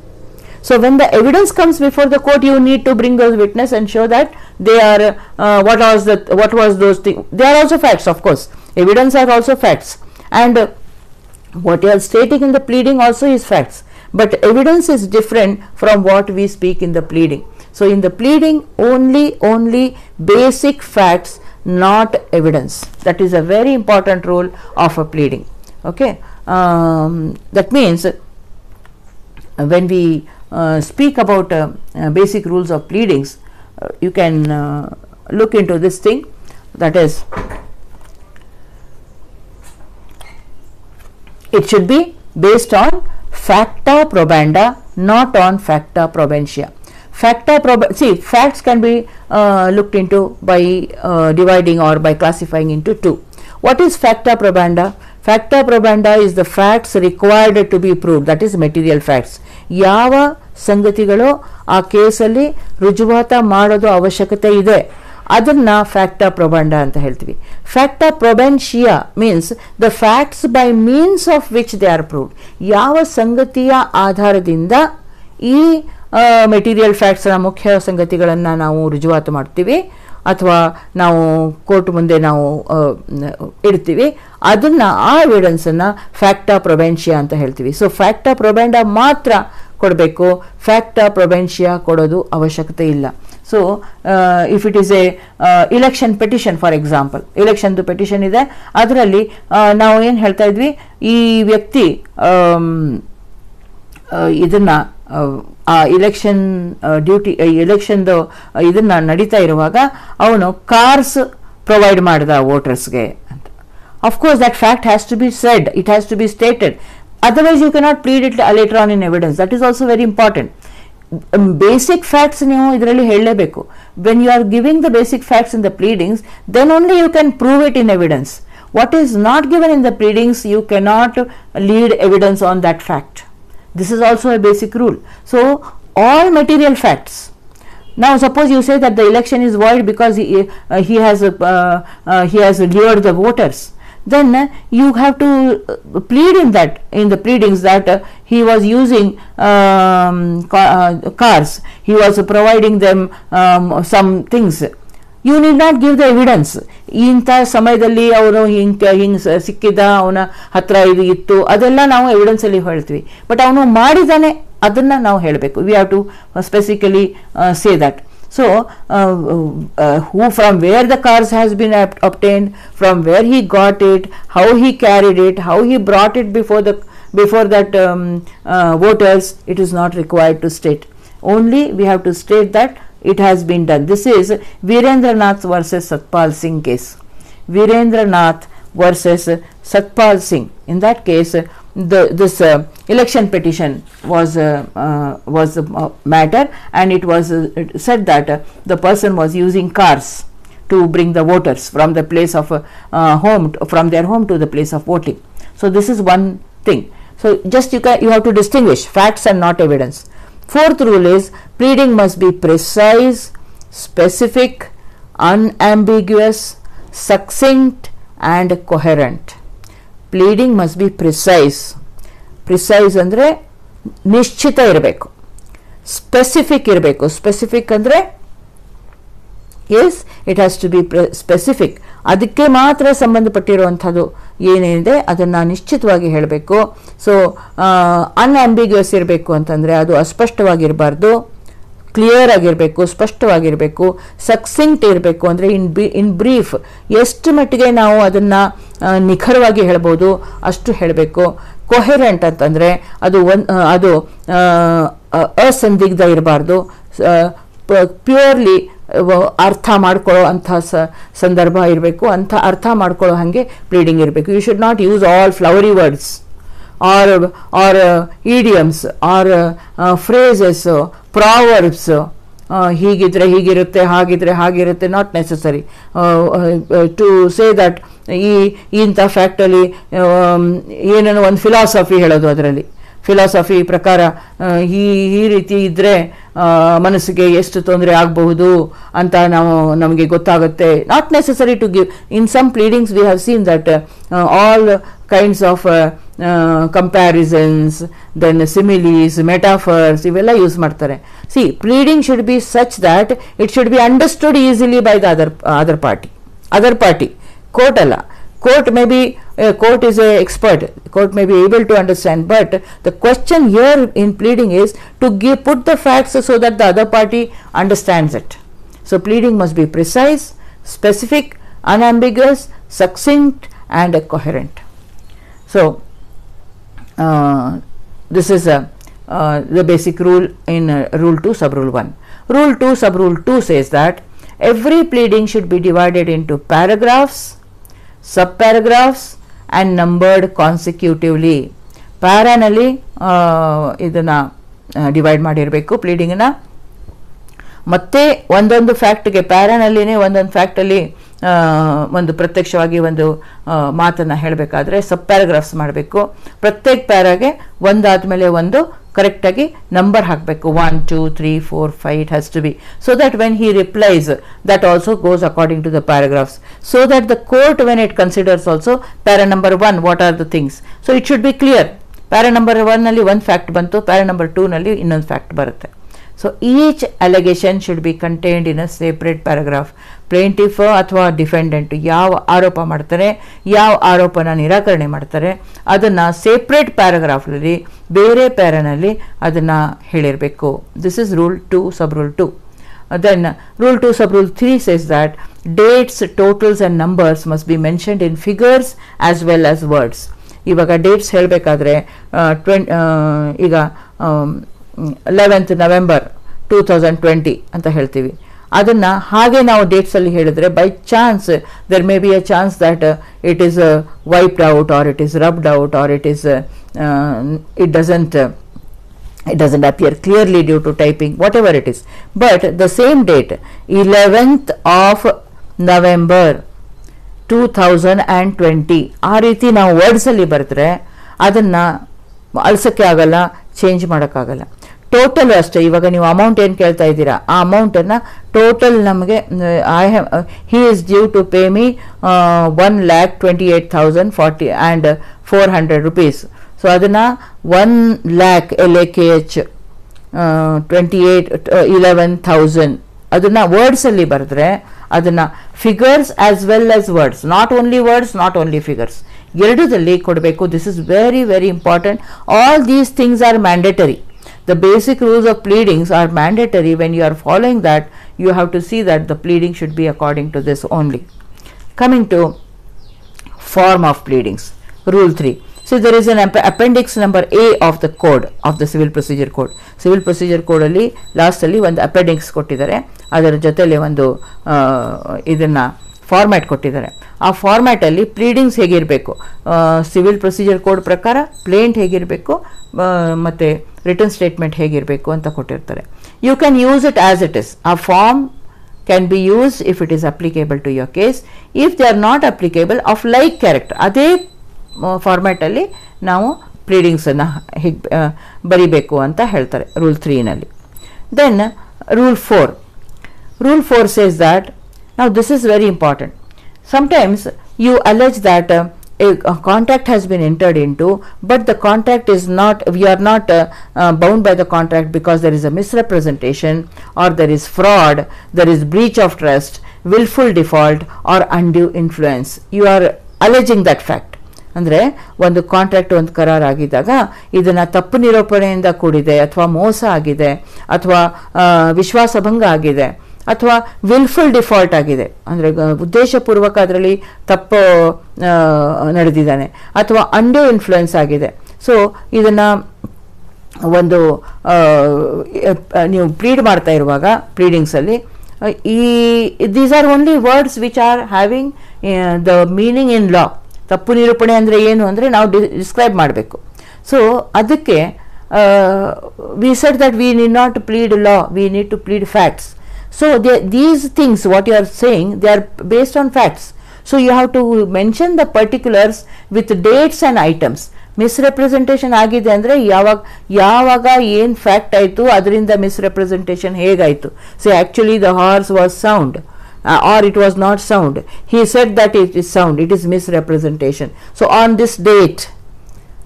so when the evidence comes before the court, you need to bring those witness and show that they are uh, what was the what was those things. They are also facts, of course. Evidence are also facts, and uh, what you are stating in the pleading also is facts. But evidence is different from what we speak in the pleading. So in the pleading only only basic facts not evidence. That is a very important role of a pleading. Okay? Um, that means uh, when we uh, speak about uh, uh, basic rules of pleadings uh, you can look into this thing. That is it should be based on facta probanda not on facta probentia facta prob see facts can be uh, looked into by uh, dividing or by classifying into two what is facta probanda facta probanda is the facts required to be proved that is material facts ಯಾವ ಸಂಗತಿಗಳು ಆ ಕೇಸಲ್ಲಿ ರುಜುವಾತ ಮಾಡೋದು ಅವಶ್ಯಕತೆ ಇದೆ ಅದನ್ನ ಫ್ಯಾಕ್ಟಾ ಪ್ರೊಬಂಡ ಅಂತ ಹೇಳ್ತೀವಿ. Facta probantia means the facts by means of which they are proved ಯಾವ ಸಂಗತಿಯ ಆಧಾರದಿಂದ ಈ ಮೆಟೀರಿಯಲ್ ಫ್ಯಾಕ್ಟ್ಸ್ನ ಮುಖ್ಯ ಸಂಗತಿಗಳನ್ನು ನಾವು ರುಜುವಾತು ಮಾಡ್ತೀವಿ ಅಥವಾ ನಾವು ಕೋರ್ಟ್ ಮುಂದೆ ನಾವು ಇಡ್ತೀವಿ. ಅದನ್ನ ಆ ಎವಿಡೆನ್ಸನ್ನು ಫ್ಯಾಕ್ಟಾ ಪ್ರೊಬೆನ್ಶಿಯಾ ಅಂತ ಹೇಳ್ತೀವಿ. ಸೊ ಫ್ಯಾಕ್ಟಾ ಪ್ರೊಬೆಂಡ ಮಾತ್ರ ಕೊಡಬೇಕು. ಫ್ಯಾಕ್ಟಾ ಪ್ರೊಬೆನ್ಶಿಯಾ ಕೊಡೋದು ಅವಶ್ಯಕತೆ ಇಲ್ಲ. So if it is a election petition for example ಇಲೆಕ್ಷನ್ದು petition ಇದೆ, ಅದರಲ್ಲಿ ನಾವು ಏನು ಹೇಳ್ತಾ ಇದ್ವಿ? ಈ ವ್ಯಕ್ತಿ ಇದನ್ನ ಆ ಇಲೆಕ್ಷನ್ ಡ್ಯೂಟಿ ಎಲೆಕ್ಷನ್ದು ಇದನ್ನ ನಡೀತಾ ಇರುವಾಗ ಅವನು ಕಾರ್ಸ್ ಪ್ರೊವೈಡ್ ಮಾಡಿದ ವೋಟರ್ಸ್ಗೆ ಅಂತ. Of course that fact has to be said it has to be stated otherwise you cannot plead it later in evidence that is also very important basic facts ನೀವು ಇದರಲ್ಲಿ ಹೇಳಲೇಬೇಕು when you are giving the basic facts in the pleadings then only you can prove it in evidence what is not given in the pleadings you cannot lead evidence on that fact this is also a basic rule so all material facts now suppose you say that the election is void because he, uh, he has uh, uh, he has lured the voters then uh, you have to uh, plead in that in the pleadings that uh, he was using um, ca- uh, cars he was providing them um, some things you need not give the evidence ಇಂಥ ಸಮಯದಲ್ಲಿ ಅವನು ಹಿಂಗ್ ಹಿಂಗ್ ಸ- ಸಿಕ್ಕಿದ ಅವನ ಹತ್ರ ಇದು ಇತ್ತು ಅದೆಲ್ಲ ನಾವು ಎವಿಡೆನ್ಸ್ ಅಲ್ಲಿ ಹೇಳ್ತೀವಿ ಬಟ್ ಅವನು ಮಾಡಿದಾನೆ ಅದನ್ನ ನಾವು ಹೇಳಬೇಕು we have to ಸ್ಪೆಸಿಕಲಿ say that So, uh, uh, uh, who from where the cars has been obtained, from where he got it, how he carried it, how he brought it before the before that um, voters, it is not required to state. Only we have to state that it has been done. This is Virendranath versus Satpal Singh case. Virendranath versus Satpal Singh. In that case, the this uh, election petition was uh, uh, was the uh, matter, and it was uh, it said that uh, the person was using cars to bring the voters from the place of home from their home to the place of voting. So this is one thing. So just you can you have to distinguish facts and not evidence. Fourth rule is pleading must be precise, specific, unambiguous, succinct, and coherent. Pleading must be precise precise ಅಂದರೆ ನಿಶ್ಚಿತ ಇರಬೇಕು. Specific ಇರಬೇಕು. Specific ಅಂದರೆ as it has to be specific ಅದಕ್ಕೆ ಮಾತ್ರ ಸಂಬಂಧಪಟ್ಟಿರುವಂಥದ್ದು ಏನೇನಿದೆ ಅದನ್ನು ನಿಶ್ಚಿತವಾಗಿ ಹೇಳಬೇಕು. ಸೊ ಅನ್ಅಂಬಿಗ್ಯೂಸ್ ಇರಬೇಕು ಅಂತಂದರೆ ಅದು ಅಸ್ಪಷ್ಟವಾಗಿರಬಾರ್ದು. ಕ್ಲಿಯರ್ ಆಗಿರಬೇಕು, ಸ್ಪಷ್ಟವಾಗಿರಬೇಕು. ಸಕ್ಸಿಂಕ್ಟ್ ಇರಬೇಕು ಅಂದರೆ ಇನ್ ಬಿ ಇನ್ ಬ್ರೀಫ್ ಎಷ್ಟು ಮಟ್ಟಿಗೆ ನಾವು ಅದನ್ನು ನಿಖರವಾಗಿ ಹೇಳ್ಬೋದು ಅಷ್ಟು ಹೇಳಬೇಕು. ಕೊಹೆರೆಂಟ್ ಅಂತಂದರೆ ಅದು ಒನ್ ಅದು ಅಸಂದಿಗ್ಧ ಇರಬಾರ್ದು. ಪ್ಯೂರ್ಲಿ ಅರ್ಥ ಮಾಡ್ಕೊಳ್ಳೋ ಅಂಥ ಸಂದರ್ಭ ಇರಬೇಕು. ಅಂಥ ಅರ್ಥ ಮಾಡ್ಕೊಳ್ಳೋ ಹಾಗೆ ಬ್ಲೀಡಿಂಗ್ ಇರಬೇಕು. You should not use all flowery words or or idioms or phrases uh, ಹೀಗಿದ್ರೆ ಹೀಗಿರುತ್ತೆ, ಹಾಗಿದ್ರೆ ಹಾಗಿರುತ್ತೆ not necessary to say that ಈ, ಇಂಥ ಫ್ಯಾಕ್ಟಲ್ಲಿ ಏನೇನೋ ಒಂದು ಫಿಲಾಸಫಿ ಹೇಳೋದು ಅದರಲ್ಲಿ. ಫಿಲಾಸಫಿ ಪ್ರಕಾರ ಈ ಈ ರೀತಿ ಇದ್ದರೆ ಮನಸ್ಸಿಗೆ ಎಷ್ಟು ತೊಂದರೆ ಆಗಬಹುದು ಅಂತ ನಾವು, ನಮಗೆ ಗೊತ್ತಾಗುತ್ತೆ. Not necessary to give in some pleadings we have seen that all kinds of comparisons then ಸಿಮಿಲೀಸ್ metaphors ಇವೆಲ್ಲ ಯೂಸ್ ಮಾಡ್ತಾರೆ see pleading should be such that it should be understood easily by the other other party other party court ಅಲ್ಲ court may be a court is a expert court may be able to understand but the question here in pleading is to give put the facts so that the other party understands it so pleading must be precise specific unambiguous succinct and coherent so uh, this is a uh, the basic rule in uh, rule 2 sub rule 1 rule 2 sub rule 2 says that every pleading should be divided into paragraphs subparagraphs and numbered consecutively ಪ್ಯಾರಾನಲ್ಲಿ ಇದನ್ನು divide ಮಾಡಿರಬೇಕು ಪ್ಲೀಡಿಂಗನ್ನ ಮತ್ತೆ ಒಂದೊಂದು ಫ್ಯಾಕ್ಟ್ಗೆ ಪ್ಯಾರಾನಲ್ಲಿನೇ ಒಂದೊಂದು ಫ್ಯಾಕ್ಟಲ್ಲಿ ಒಂದು ಪ್ರತ್ಯಕ್ಷವಾಗಿ ಒಂದು ಮಾತನ್ನು ಹೇಳಬೇಕಾದ್ರೆ ಸಬ್ ಪ್ಯಾರಾಗ್ರಾಫ್ಸ್ ಮಾಡಬೇಕು. ಪ್ರತ್ಯೇಕ ಪ್ಯಾರಾಗೆ ಒಂದಾದ್ಮೇಲೆ ಒಂದು ಕರೆಕ್ಟಾಗಿ ನಂಬರ್ ಹಾಕಬೇಕು. One two three four five it has to be so that when he replies that also goes according to the paragraphs so that the court when it considers also para number one what are the things so it should be clear para number ಒನ್ನಲ್ಲಿ ಒಂದು fact ಬಂತು para number ಟೂನಲ್ಲಿ ಇನ್ನೊಂದು fact ಬರುತ್ತೆ. So each allegation should be contained in a separate paragraph plaintiff ಅಥವಾ defendant ಯಾವ ಆರೋಪ ಮಾಡ್ತಾರೆ, ಯಾವ ಆರೋಪನ ನಿರಾಕರಣೆ ಮಾಡ್ತಾರೆ, ಅದನ್ನು ಸೇಪ್ರೇಟ್ ಪ್ಯಾರಾಗ್ರಾಫ್ನಲ್ಲಿ ಬೇರೆ ಪ್ಯಾರನಲ್ಲಿ ಅದನ್ನು ಹೇಳಿರಬೇಕು. This is rule two sub rule two then rule two sub rule three says that dates totals and numbers must be mentioned in figures as well as words ಇವಾಗ ಡೇಟ್ಸ್ ಹೇಳಬೇಕಾದ್ರೆ ಟ್ವೆಂ ಈಗ eleventh November two thousand twenty ಅಂತ ಹೇಳ್ತೀವಿ. ಅದನ್ನು ಹಾಗೆ ನಾವು ಡೇಟ್ಸಲ್ಲಿ ಹೇಳಿದ್ರೆ by chance there may be a chance that it is wiped out or it is rubbed out or it is it doesn't it doesn't appear clearly due to typing, whatever it is. But the same date 11th of november 2020 ಆ ರೀತಿ ನಾವು ವರ್ಡ್ಸಲ್ಲಿ ಬರೆದ್ರೆ ಅದನ್ನು ಅಳ್ಸೋಕ್ಕೆ ಆಗಲ್ಲ change ಮಾಡೋಕ್ಕಾಗಲ್ಲ. Total ಅಷ್ಟೇ. ಇವಾಗ ನೀವು ಅಮೌಂಟ್ ಏನು ಕೇಳ್ತಾ ಇದ್ದೀರಾ? ಆ ಅಮೌಂಟನ್ನು ಟೋಟಲ್ ನಮಗೆ I have he is due to pay me one lakh twenty eight thousand forty and four hundred rupees so ಅದನ್ನು one lakh L A K H twenty eight eleven thousand ಅದನ್ನು ವರ್ಡ್ಸಲ್ಲಿ ಬರೆದ್ರೆ ಅದನ್ನು figures as well as words not only words not only figures ಎರಡೂದಲ್ಲಿ ಕೊಡಬೇಕು. This is very very important all these things are mandatory the basic rules of pleadings are mandatory when you are following that you have to see that the pleading should be according to this only coming to form of pleadings rule 3 so there is an appendix number a of the code of the civil procedure code civil procedure code ಅಲ್ಲಿ last ಅಲ್ಲಿ ಒಂದು appendix ಕೊಟ್ಟಿದ್ದಾರೆ ಅದರ ಜೊತೆಲಿ ಒಂದು ಇದನ್ನ format ಕೊಟ್ಟಿದ್ದಾರೆ. ಆ ಫಾರ್ಮ್ಯಾಟಲ್ಲಿ ಪ್ಲೀಡಿಂಗ್ಸ್ ಹೇಗಿರಬೇಕು? ಸಿವಿಲ್ ಪ್ರೊಸೀಜರ್ ಕೋಡ್ ಪ್ರಕಾರ ಪ್ಲೇಂಟ್ ಹೇಗಿರಬೇಕು? ಮತ್ತು ರಿಟರ್ನ್ ಸ್ಟೇಟ್ಮೆಂಟ್ ಹೇಗಿರಬೇಕು ಅಂತ ಕೊಟ್ಟಿರ್ತಾರೆ. You can use it as it is a form can be use if it is applicable to your case if they are not applicable of like character ಅದೇ ಫಾರ್ಮ್ಯಾಟಲ್ಲಿ ನಾವು ಪ್ಲೀಡಿಂಗ್ಸನ್ನು ಹೀಗೆ ಬರಿಬೇಕು ಅಂತ ಹೇಳ್ತಾರೆ rule ತ್ರೀನಲ್ಲಿ then rule four rule four says that Now, this is very important. Sometimes you allege that uh, a, a, contract has been entered into, but the contract is not, we are not uh, uh, bound by the contract because there is a misrepresentation or there is fraud, there is breach of trust, willful default or undue influence. You are alleging that fact. ಅಂದರೆ ಒಂದು contract ಒಂದು ಕರಾರ್ ಆಗಿದ್ದಾಗ ಇದನ್ನು ತಪ್ಪು ನಿರೂಪಣೆಯಿಂದ ಕೂಡಿದೆ ಅಥವಾ ಮೋಸ ಆಗಿದೆ ಅಥವಾ ವಿಶ್ವಾಸಭಂಗ ಆಗಿದೆ ಅಥವಾ ವಿಲ್ಫುಲ್ ಡಿಫಾಲ್ಟ್ ಆಗಿದೆ. ಅಂದರೆ ಉದ್ದೇಶಪೂರ್ವಕ ಅದರಲ್ಲಿ ತಪ್ಪು ನಡೆದಿದ್ದಾನೆ. ಅಥವಾ ಅಂಡೋ ಇನ್ಫ್ಲುಯೆನ್ಸ್ ಆಗಿದೆ. ಸೊ ಇದನ್ನು ಒಂದು ನೀವು ಪ್ಲೀಡ್ ಮಾಡ್ತಾ ಇರುವಾಗ ಪ್ಲೀಡಿಂಗ್ಸಲ್ಲಿ ಈ these are only words which are having the meaning in law ತಪ್ಪು ನಿರೂಪಣೆ ಅಂದರೆ ಏನು ಅಂದರೆ ನಾವು ಡಿಸ್ಕ್ರೈಬ್ ಮಾಡಬೇಕು. ಸೊ ಅದಕ್ಕೆ we said that we need not plead law we need to plead facts So these things, what you are saying, they are based on facts. So you have to mention the particulars with dates and items. ಮಿಸ್ರೆಪ್ರೆಸೆಂಟೇಷನ್ ಆಗಿದೆ ಅಂದರೆ ಯಾವಾಗ ಯಾವಾಗ ಏನು fact ಆಯಿತು ಅದರಿಂದ ಮಿಸ್ರೆಪ್ರೆಸೆಂಟೇಷನ್ ಹೇಗಾಯಿತು so actually the horse was sound R it was not sound he set that it is sound it is ಮಿಸ್ರೆಪ್ರೆಸೆಂಟೇಷನ್ so on this date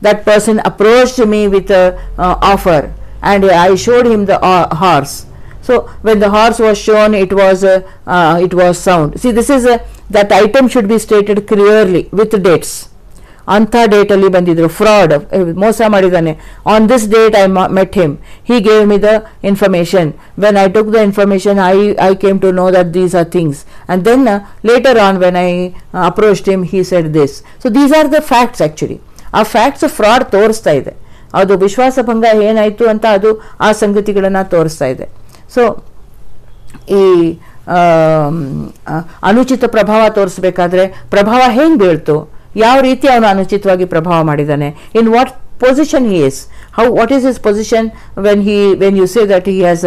that person approached me with a uh, offer and I showed him the uh, horse. So when the horse was shown, it was uh, uh, it was sound. See, this is a, that item should be stated clearly with dates. ಅಂಥ ಡೇಟಲ್ಲಿ ಬಂದಿದ್ರು fraud ಮೋಸ ಮಾಡಿದ್ದಾನೆ on this date I met him he gave me the information when I took the information I I came to know that these are things and then later on when I approached him he said this so these are the facts actually ಆ facts fraud ತೋರಿಸ್ತಾ ಇದೆ ಅದು ವಿಶ್ವಾಸಭಂಗ ಏನಾಯಿತು ಅಂತ ಅದು ಆ ಸಂಗತಿಗಳನ್ನು ತೋರಿಸ್ತಾ ಇದೆ ಸೊ ಈ ಅನುಚಿತ ಪ್ರಭಾವ ತೋರಿಸ್ಬೇಕಾದ್ರೆ ಪ್ರಭಾವ ಹೆಂಗೆ ಬೀಳ್ತು? ಯಾವ ರೀತಿ ಅವನು ಅನುಚಿತವಾಗಿ ಪ್ರಭಾವ ಮಾಡಿದ್ದಾನೆ in what position he is how what is his position when he when you say that he has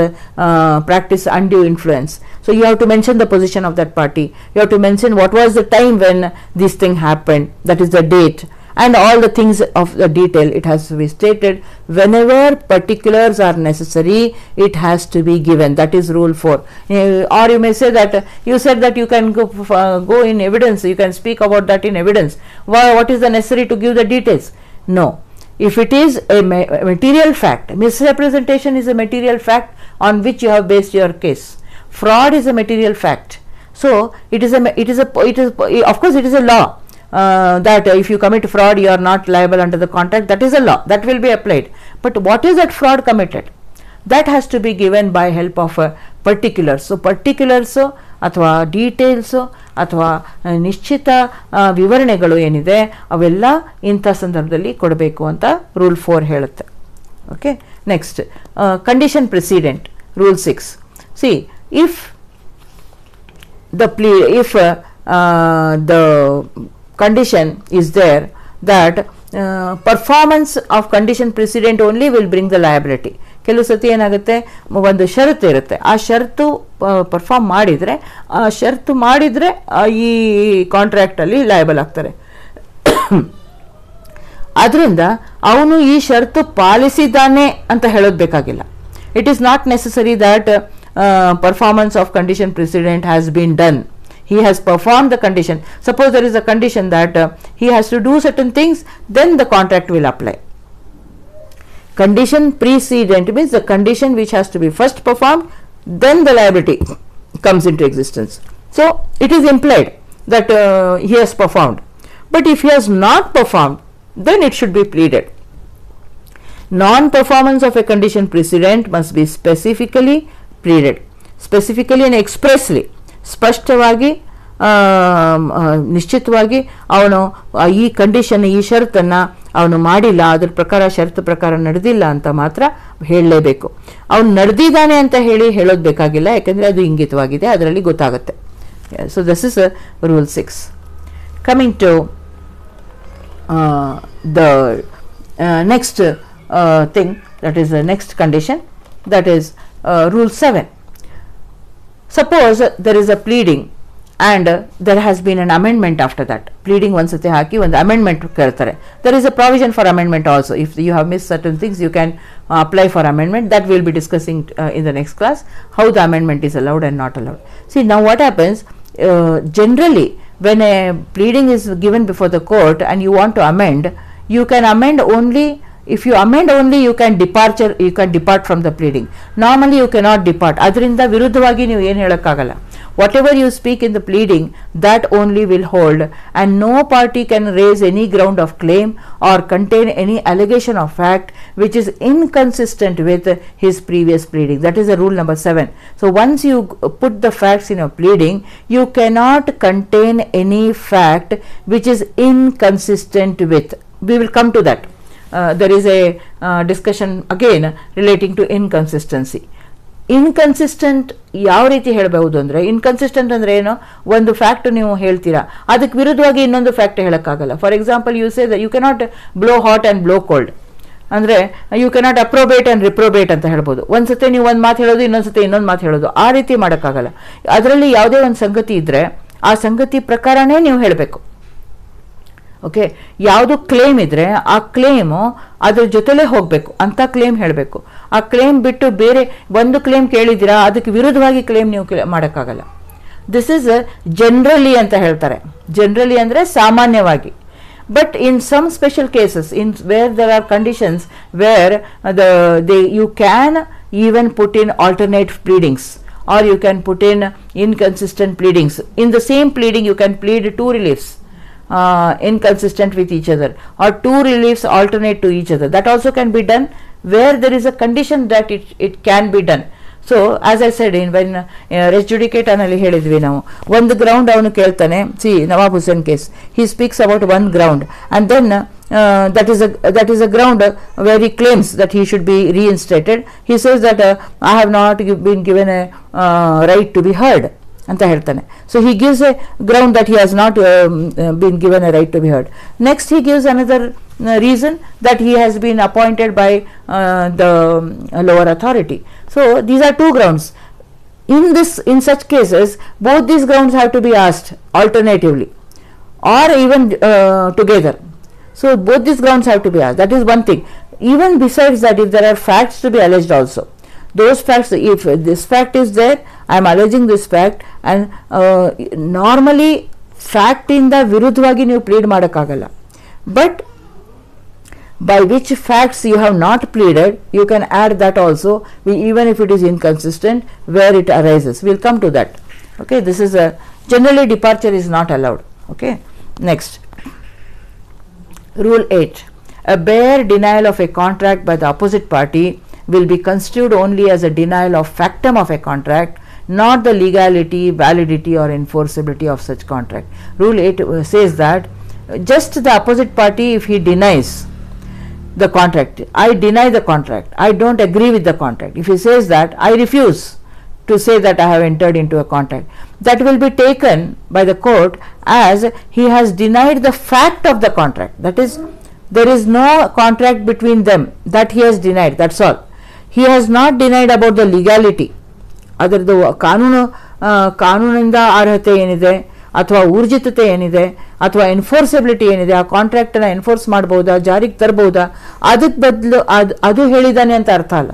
practise undue influence so you have to mention the position of that party you have to mention what was the time when this thing happen that is the date and all the things of the detail it has to be stated. Whenever particulars are necessary it has to be given. That is rule 4 Uh, or you may say that uh, you said that you can go, uh, go in evidence. You can speak about that in evidence. Why, what is the necessary to give the details? No. If it is a, ma- a material fact misrepresentation is a material fact on which you have based your case. Fraud is a material fact. So it is a it is a it is of course it is a law uh, that uh, if you commit fraud you are not liable under the contract that is a law that will be applied but what is that fraud committed that has to be given by help of uh, particulars so particulars ಅಥವಾ details ಅಥವಾ ಆ, ನಿಶ್ಚಿತ ಆ, ವಿವರಣೆಗಳು ಏನಿದೆ ಅವೆಲ್ಲ ಇಂಥ ಸಂದರ್ಭದಲ್ಲಿ ಕೊಡಬೇಕು ಅಂತ ರೂಲ್ ಫೋರ್ ಹೇಳುತ್ತೆ okay next condition precedent rule six C if the plea if uh, uh, the condition is there that uh, performance of condition precedent only will bring the liability. ಕೆಲವು ಸತಿ ಏನಾಗುತ್ತೆ? ಒಂದು ಷರತ್ತು ಇರುತ್ತೆ. ಆ ಷರತ್ತು ಪರ್ಫಾರ್ಮ್ ಮಾಡಿದರೆ ಆ ಷರತ್ತು ಮಾಡಿದರೆ ಈ ಕಾಂಟ್ರ್ಯಾಕ್ಟಲ್ಲಿ ಲಯಬಲ್ ಆಗ್ತಾರೆ. ಆದ್ದರಿಂದ ಅವನು ಈ ಷರತ್ತು ಪಾಲಿಸಿದ್ದಾನೆ ಅಂತ ಹೇಳೋದು ಬೇಕಾಗಿಲ್ಲ. It is not necessary that performance of condition precedent has been done he has performed the condition. Suppose there is a condition that uh, he has to do certain things then the contract will apply. Condition precedent means the condition which has to be first performed then the liability comes into existence. So it is implied that uh, he has performed. But if he has not performed then it should be pleaded. Non-performance of a condition precedent must be specifically pleaded. Specifically and expressly ಸ್ಪಷ್ಟವಾಗಿ ನಿಶ್ಚಿತವಾಗಿ ಅವನು ಈ condition ಈ ಷರತ್ತನ್ನು ಅವನು ಮಾಡಿಲ್ಲ, ಅದ್ರ ಪ್ರಕಾರ, ಷರತ್ತು ಪ್ರಕಾರ ನಡೆದಿಲ್ಲ ಅಂತ ಮಾತ್ರ ಹೇಳಲೇಬೇಕು. ಅವನು ನಡೆದಿದ್ದಾನೆ ಅಂತ ಹೇಳಿ ಹೇಳೋದು ಬೇಕಾಗಿಲ್ಲ, ಯಾಕೆಂದರೆ ಅದು ಇಂಗಿತವಾಗಿದೆ, ಅದರಲ್ಲಿ ಗೊತ್ತಾಗುತ್ತೆ. So this is rule six coming to the next thing that is the next condition that is rule that is uh, rule 7 suppose uh, there is a pleading and uh, there has been an amendment after that pleading ಒಂದ್ಸತಿ ಹಾಕಿ ಒಂದು amendment ಕೇಳ್ತಾರೆ there is a provision for amendment also if you have missed certain things you can uh, apply for amendment that we'll be discussing uh, in the next class how the amendment is allowed and not allowed see now what happens uh, generally when a pleading is given before the court and you want to amend you can amend only if you amend only you can departure you can depart from the pleading normally you cannot depart ಅದರಿಂದ ವಿರುದ್ಧವಾಗಿ ನೀವು ಏನು ಹೇಳೋಕ್ಕಾಗಲ್ಲ whatever you speak in the pleading that only will hold and no party can raise any ground of claim or contain any allegation of fact which is inconsistent with his previous pleading that is the rule number 7 so once you g- put the facts in a pleading you cannot contain any fact which is inconsistent with we will come to that Uh, there is a uh, discussion again relating to inconsistency. Inconsistent ಯಾವ ರೀತಿ ಹೇಳಬಹುದು ಅಂದರೆ inconsistent ಅಂದರೆ ಏನು? ಒಂದು fact ನೀವು ಹೇಳ್ತೀರಾ? ಅದಕ್ಕೆ ವಿರುದ್ಧವಾಗಿ ಇನ್ನೊಂದು ಫ್ಯಾಕ್ಟ್ ಹೇಳೋಕ್ಕಾಗಲ್ಲ. For example you say you cannot blow hot and blow cold ಅಂದರೆ you cannot approbate and reprobate ಅಂತ ಹೇಳ್ಬೋದು. ಒಂದು ಸತಿ ನೀವು ಒಂದು ಮಾತು ಹೇಳೋದು ಇನ್ನೊಂದು ಸತಿ ಇನ್ನೊಂದು ಮಾತು ಹೇಳೋದು. ಆ ರೀತಿ ಮಾಡೋಕ್ಕಾಗಲ್ಲ. ಅದರಲ್ಲಿ ಯಾವುದೇ ಒಂದು ಸಂಗತಿ ಇದ್ದರೆ ಆ ಸಂಗತಿ ಪ್ರಕಾರನೇ ನೀವು ಹೇಳಬೇಕು. ಓಕೆ ಯಾವುದು ಕ್ಲೇಮ್ ಇದ್ರೆ ಆ ಕ್ಲೇಮು ಅದ್ರ ಜೊತೆಲೇ ಹೋಗಬೇಕು. ಅಂತ ಕ್ಲೇಮ್ ಹೇಳಬೇಕು. ಆ ಕ್ಲೇಮ್ ಬಿಟ್ಟು ಬೇರೆ ಒಂದು ಕ್ಲೇಮ್ ಕೇಳಿದ್ದೀರಾ, ಅದಕ್ಕೆ ವಿರುದ್ಧವಾಗಿ ಕ್ಲೇಮ್ ನೀವು ಮಾಡೋಕ್ಕಾಗಲ್ಲ. ದಿಸ್ ಇಸ್ ಜನರಲಿ ಅಂತ ಹೇಳ್ತಾರೆ. ಜನ್ರಲಿ ಅಂದರೆ ಸಾಮಾನ್ಯವಾಗಿ. But in some special cases in where there are conditions where the they you can even put in alternate pleadings or you can put in inconsistent pleadings. In the same pleading you can plead two reliefs. uh, inconsistent with each other or two reliefs alternate to each other that also can be done where there is a condition that it, it can be done so as I said in when ರೆಸ್ ಜುಡಿಕೇಟ್ ಅನ್ನಲ್ಲಿ ಹೇಳಿದ್ವಿ ನಾವು ಒಂದು ground ಅವನು ಕೇಳ್ತಾನೆ C Nawab Hussain case he speaks about one ground and then that is that is a ground wear he claims that he should be ರೀಇನ್ಸ್ಟೇಟೆಡ್ he says that I have not been given A right to be heard ಅಂತ ಹೇಳ್ತಾನೆ so he gives a ground that he has not been given a right to be heard next he gives another reason that he has been appointed by uh, the um, lower authority. So these are two grounds. In this, in such cases, both these grounds have to be asked alternatively or even uh, together. So both these grounds have to be asked. That is one thing. Even besides that, if there are facts to be alleged also, those facts, if this fact is there, I am alleging this fact, and uh, normally fact ಇಂದ ವಿರುದ್ಧವಾಗಿ ನೀವು plead ಮಾಡೋಕ್ಕಾಗಲ್ಲ but by which facts you have not pleaded you can add that also we, even if it is inconsistent where it arises we'll come to that okay this is a generally departure is not allowed okay next rule 8 a bare denial of a contract by the opposite party will be construed only as a denial of factum of a contract not the legality validity or enforceability of such contract rule 8 uh, says that uh, just the opposite party if he denies the contract. I deny the contract. I don't agree with the contract. If he says that, I refuse to say that I have entered into a contract. That will be taken by the court as he has denied the fact of the contract. That is, there is no contract between them that he has denied. That's all. He has not denied about the legality ಅದರದ್ದು ಕಾನೂನು ಕಾನೂನಿಂದ ಅರ್ಹತೆ ಏನಿದೆ, ಅಥವಾ ಊರ್ಜಿತತೆ ಏನಿದೆ, ಅಥವಾ ಎನ್ಫೋರ್ಸಬಿಲಿಟಿ ಏನಿದೆ, ಆ ಕಾಂಟ್ರಾಕ್ಟನ್ನು enforce ಮಾಡ್ಬೋದಾ, ಜಾರಿಗೆ ತರಬಹುದಾ ಅದಕ್ಕೆ ಬದಲು ಅದು ಅದು ಹೇಳಿದ್ದಾನೆ ಅಂತ ಅರ್ಥ ಅಲ್ಲ.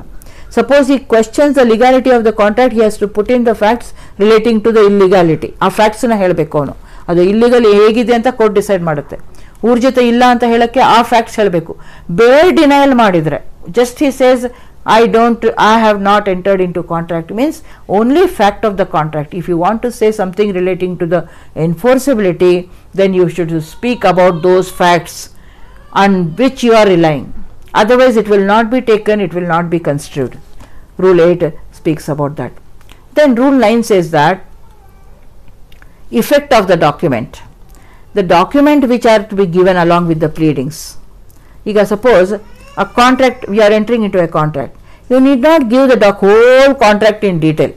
ಸಪೋಸ್ ಈ questions the legality of the contract he has to put in the facts relating to the illegality ಆ ಫ್ಯಾಕ್ಟ್ಸ್ನ ಹೇಳಬೇಕು ಅವನು. ಅದು ಇಲ್ಲಿಗಲ್ ಹೇಗಿದೆ ಅಂತ ಕೋರ್ಟ್ ಡಿಸೈಡ್ ಮಾಡುತ್ತೆ. ಊರ್ಜಿತ ಇಲ್ಲ ಅಂತ ಹೇಳೋಕ್ಕೆ ಆ ಫ್ಯಾಕ್ಟ್ಸ್ ಹೇಳಬೇಕು. ಬೇರೆ ಡಿನಯಲ್ ಮಾಡಿದರೆ just he says I don't, I have not entered into contract means only fact of the contract. If you want to say something relating to the enforceability, then you should speak about those facts on which you are relying. Otherwise, it will not be taken, it will not be construed. Rule 8 speaks about that. Then Rule 9 says that effect of the document. The document which are to be given along with the pleadings. ಈಗ suppose a contract, we are entering into a contract. You need not give the doc whole contract in detail.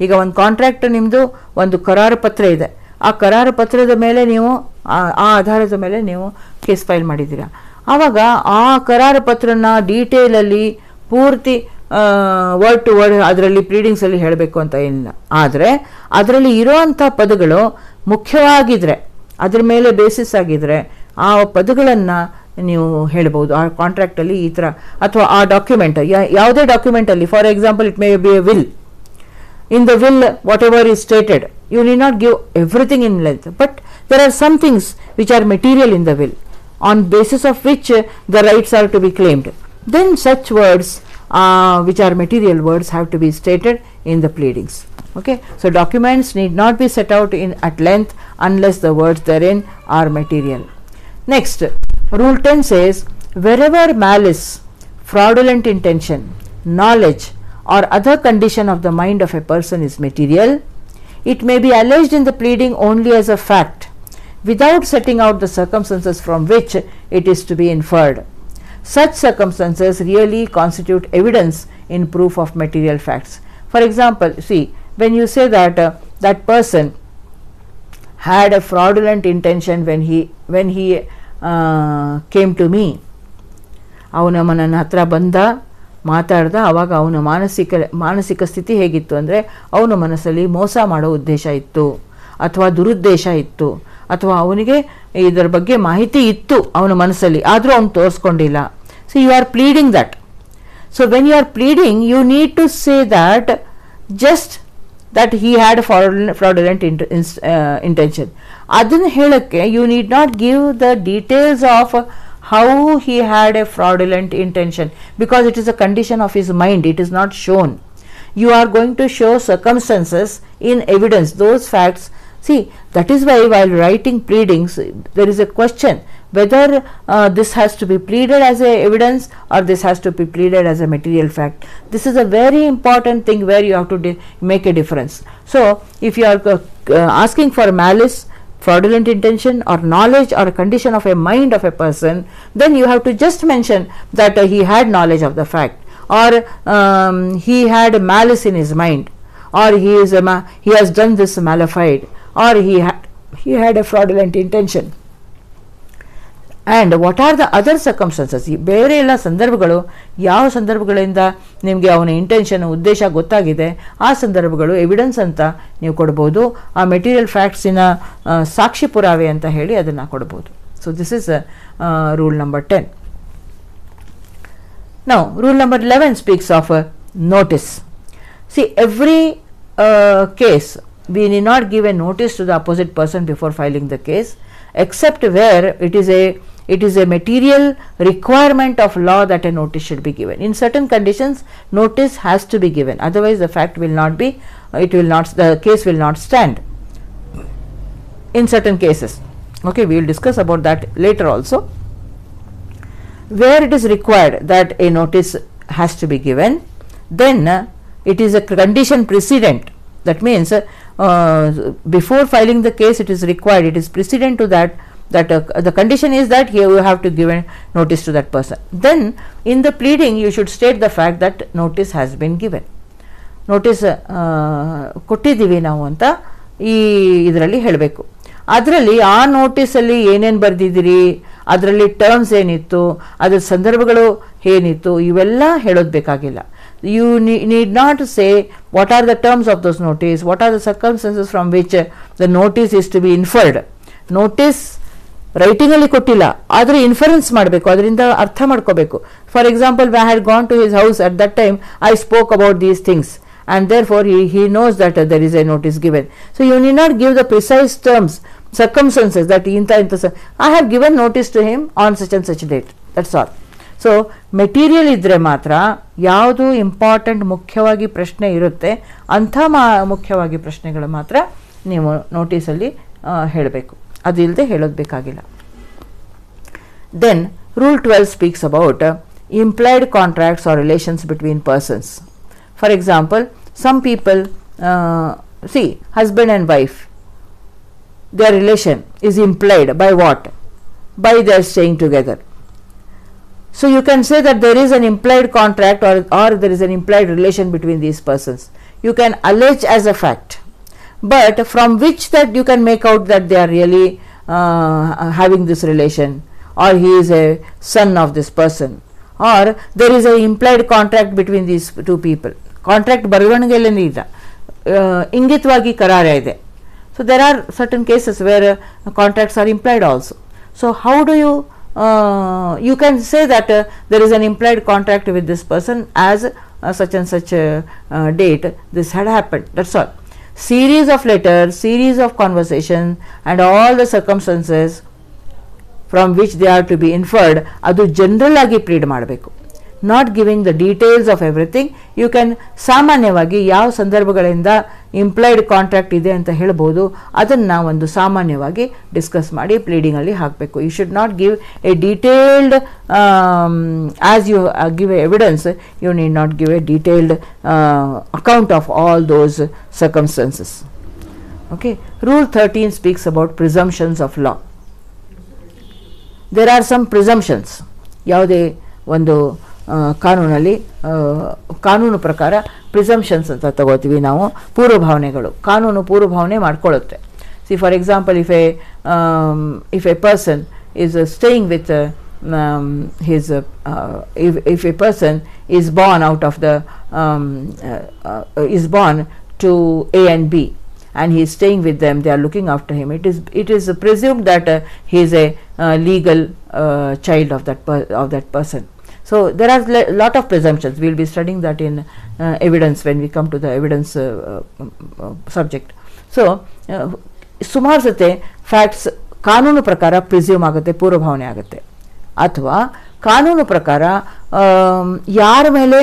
ಈಗ ಒಂದು contract ನಿಮ್ಮದು ಒಂದು ಕರಾರು ಪತ್ರ ಇದೆ. ಆ ಕರಾರು ಪತ್ರದ ಮೇಲೆ ನೀವು, ಆ ಆಧಾರದ ಮೇಲೆ ನೀವು ಕೇಸ್ ಫೈಲ್ ಮಾಡಿದ್ದೀರಾ. ಆವಾಗ ಆ ಕರಾರು ಪತ್ರನ ಡೀಟೇಲಲ್ಲಿ ಪೂರ್ತಿ ವರ್ಡ್ ಟು ವರ್ಡ್ ಅದರಲ್ಲಿ ಪ್ರೀಡಿಂಗ್ಸಲ್ಲಿ ಹೇಳಬೇಕು ಅಂತ ಏನಿಲ್ಲ. ಆದರೆ ಅದರಲ್ಲಿ ಇರೋವಂಥ ಪದಗಳು ಮುಖ್ಯವಾಗಿದ್ರೆ, ಅದ್ರ ಮೇಲೆ ಬೇಸಿಸ್ ಆಗಿದ್ದರೆ ಆ ಪದಗಳನ್ನು ನೀವು ಹೇಳ್ಬೋದು ಆ ಕಾಂಟ್ರಾಕ್ಟಲ್ಲಿ ಈ ಥರ ಅಥವಾ ಆ ಡಾಕ್ಯುಮೆಂಟ್ ಯಾವುದೇ ಡಾಕ್ಯುಮೆಂಟಲ್ಲಿ for example it may be a will in the will whatever is stated you need not give everything in length but there are some things which are material in the will on basis of which uh, the rights are to be claimed then such words uh, which are material words have to be stated in the pleadings okay so documents need not be set out in at length unless the words therein are material next rule 10 says wherever malice fraudulent intention knowledge or other condition of the mind of a person is material, it may be alleged in the pleading only as a fact, without setting out the circumstances from which it is to be inferred. Such circumstances really constitute evidence in proof of material facts. For example, see, when you say that uh, that person had a fraudulent intention when he when he uh, to me ಅವನ ನನ್ನ ಹತ್ರ ಬಂದ ಮಾತಾಡ್ದ ಆವಾಗ ಅವನ ಮಾನಸಿಕ ಮಾನಸಿಕ ಸ್ಥಿತಿ ಹೇಗಿತ್ತು ಅಂದರೆ ಅವನ ಮನಸ್ಸಲ್ಲಿ ಮೋಸ ಮಾಡೋ ಉದ್ದೇಶ ಇತ್ತು ಅಥವಾ ದುರುದ್ದೇಶ ಇತ್ತು ಅಥವಾ ಅವನಿಗೆ ಇದರ ಬಗ್ಗೆ ಮಾಹಿತಿ ಇತ್ತು ಅವನ ಮನಸ್ಸಲ್ಲಿ ಆದರೂ ಅವನು ತೋರಿಸ್ಕೊಂಡಿಲ್ಲ. So you are pleading that so when you are pleading you need to say that just that he had ಫ್ರಾಡುಲೆಂಟ್ intention ಅದನ್ನು ಹೇಳೋಕ್ಕೆ you need not give the details of how he had a fraudulent intention because it is a condition of his mind it is not shown you are going to show circumstances in evidence those facts See, that is why while writing pleadings, there is a question whether uh, this has to be pleaded as a evidence or this has to be pleaded as a material fact. This is a very important thing where you have to make a difference. So, if you are uh, uh, asking for malice, fraudulent intention or knowledge or condition of a mind of a person, then you have to just mention that uh, he had knowledge of the fact or um, he had malice in his mind or he is he has done this mala fide or he he had a fraudulent intention and what are the other circumstances ಈ ಬೇರೆ ಎಲ್ಲ ಸಂದರ್ಭಗಳು, ಯಾವ ಸಂದರ್ಭಗಳಿಂದ ನಿಮಗೆ ಅವನ intention ಉದ್ದೇಶ ಗೊತ್ತಾಗಿದೆ, ಆ ಸಂದರ್ಭಗಳು ಎವಿಡೆನ್ಸ್ ಅಂತ ನೀವು ಕೊಡ್ಬೋದು. ಆ ಮೆಟೀರಿಯಲ್ ಫ್ಯಾಕ್ಟ್ಸಿನ ಸಾಕ್ಷಿ ಪುರಾವೆ ಅಂತ ಹೇಳಿ ಅದನ್ನು ಕೊಡ್ಬೋದು. So this is rule number ten ನಾವು rule number eleven speaks of notice see every case we need not give a notice to the opposite person before filing the case except where it is a it is a material requirement of law that a notice should be given. In certain conditions, notice has to be given. Otherwise, the fact will not be, it will not, the case will not stand. In certain cases, okay, we will discuss about that later also where it is required that a notice has to be given, then uh, it is a condition precedent. That means uh, uh, before filing the case, it is required, it is precedent to that That uh, the condition is that here you have to give a notice to that person. Then, in the pleading, you should state the fact that notice has been given. Notice ಕೊಟ್ಟಿದ್ದೀವಿ ನಾವು ಅಂತ ಈ ಇದರಲ್ಲಿ ಹೇಳಬೇಕು ಅದರಲ್ಲಿ ಆ ನೋಟಿಸಲ್ಲಿ ಏನೇನು ಬರೆದಿದ್ದೀರಿ ಅದರಲ್ಲಿ ಟರ್ಮ್ಸ್ ಏನಿತ್ತು ಅದರ ಸಂದರ್ಭಗಳು ಏನಿತ್ತು ಇವೆಲ್ಲ ಹೇಳೋದು ಬೇಕಾಗಿಲ್ಲ you need not say what are the terms of those notice what are the circumstances from which the notice is to be inferred notice ರೈಟಿಂಗಲ್ಲಿ ಕೊಟ್ಟಿಲ್ಲ ಆದರೆ ಇನ್ಫರೆನ್ಸ್ ಮಾಡಬೇಕು ಅದರಿಂದ ಅರ್ಥ ಮಾಡ್ಕೋಬೇಕು for example I had gone to his house at that time I spoke about these things and therefore he, he knows that uh, there is a notice given. So you need not give the precise terms, circumstances that inta sir I have given notice to him on such and such date. That's all. So material ಇದ್ದರೆ ಮಾತ್ರ ಯಾವುದು important ಮುಖ್ಯವಾಗಿ ಪ್ರಶ್ನೆ ಇರುತ್ತೆ ಅಂಥ ಮಾ ಮುಖ್ಯವಾಗಿ ಪ್ರಶ್ನೆಗಳು ಮಾತ್ರ ನೀವು ನೋಟಿಸಲ್ಲಿ ಹೇಳಬೇಕು ಅದಿಲ್ಲದೆ ಹೇಳೋದು ಬೇಕಾಗಿಲ್ಲ Then, Rule 12 speaks about uh, implied contracts or relations between persons. For example, some people, uh, see, husband and wife, their relation is implied by what? By their staying together. So, you can say that there is an implied contract or, or there is an implied relation between these persons. You can allege as a fact, but from which that you can make out that they are really uh, having this relation or he is a son of this person or there is a implied contract between these two people contract ಬರವಣಿಗೆಯಲ್ಲಿ ಇಲ್ಲ ಇಂಗಿತವಾಗಿ ಕರಾರ ಇದೆ so there are certain cases wear contracts R employed also so how do you you can say that uh, there is an implied contract with this person as uh, such and such uh, uh, date this had happened that's all series of letters series of conversation and all the circumstances from which they R to be inferred ಅದು general ಆಗಿ ಪ್ರೀಡ್ ಮಾಡಬೇಕು not giving the details of everything you can ಸಾಮಾನ್ಯವಾಗಿ ಯಾವ ಸಂದರ್ಭಗಳಿಂದ implied contract ಇದೆ ಅಂತ ಹೇಳ್ಬೋದು. ಅದನ್ನು ಒಂದು ಸಾಮಾನ್ಯವಾಗಿ ಡಿಸ್ಕಸ್ ಮಾಡಿ ಪ್ಲೀಡಿಂಗಲ್ಲಿ ಹಾಕಬೇಕು. You should not give a detailed as you give a evidence you need not give a detailed account of all those circumstances okay rule thirteen speaks about presumptions of law there are some presumptions ಯಾವುದೇ ಒಂದು ಕಾನೂನಲ್ಲಿ ಆ, ಕಾನೂನು ಪ್ರಕಾರ ಪ್ರಿಸಂಪ್ಷನ್ಸ್ ಅಂತ ತಗೋತೀವಿ ನಾವು ಪೂರ್ವಭಾವನೆಗಳು ಕಾನೂನು ಪೂರ್ವಭಾವನೆ ಮಾಡ್ಕೊಳ್ಳುತ್ತೆ see for example if a if a person is staying with his uh, uh, if, if a person is born out of the um, uh, uh, is born to A and B and he is staying with them they are looking after him it is it is presumed that uh, he is a uh, legal uh, child of that per- of that person so there are a lot of presumptions we will be studying that in uh, evidence when we come to the evidence uh, uh, uh, subject so uh, ಸುಮಾರು ಸತೆ facts ಕಾನೂನು ಪ್ರಕಾರ presume ಆಗುತ್ತೆ ಪೂರ್ವಭಾವನೆ ಆಗುತ್ತೆ ಅಥವಾ ಕಾನೂನು ಪ್ರಕಾರ am, ಯಾರ ಮೇಲೆ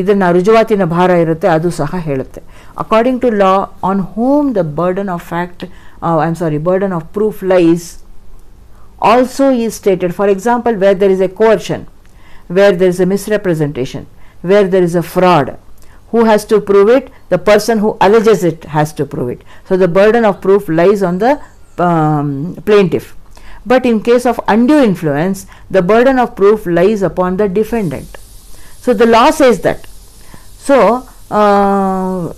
ಇದನ್ನು ರುಜುವಾತಿನ ಭಾರ ಇರುತ್ತೆ ಅದು ಸಹ ಹೇಳುತ್ತೆ according to law on whom the burden of fact uh, i'm sorry burden of proof lies also is stated for example where there is a coercion where there is a misrepresentation where there is a fraud who has to prove it the person who alleges it has to prove it so the burden of proof lies on the um, plaintiff but in case of undue influence the burden of proof lies upon the defendant so the law says that so uh,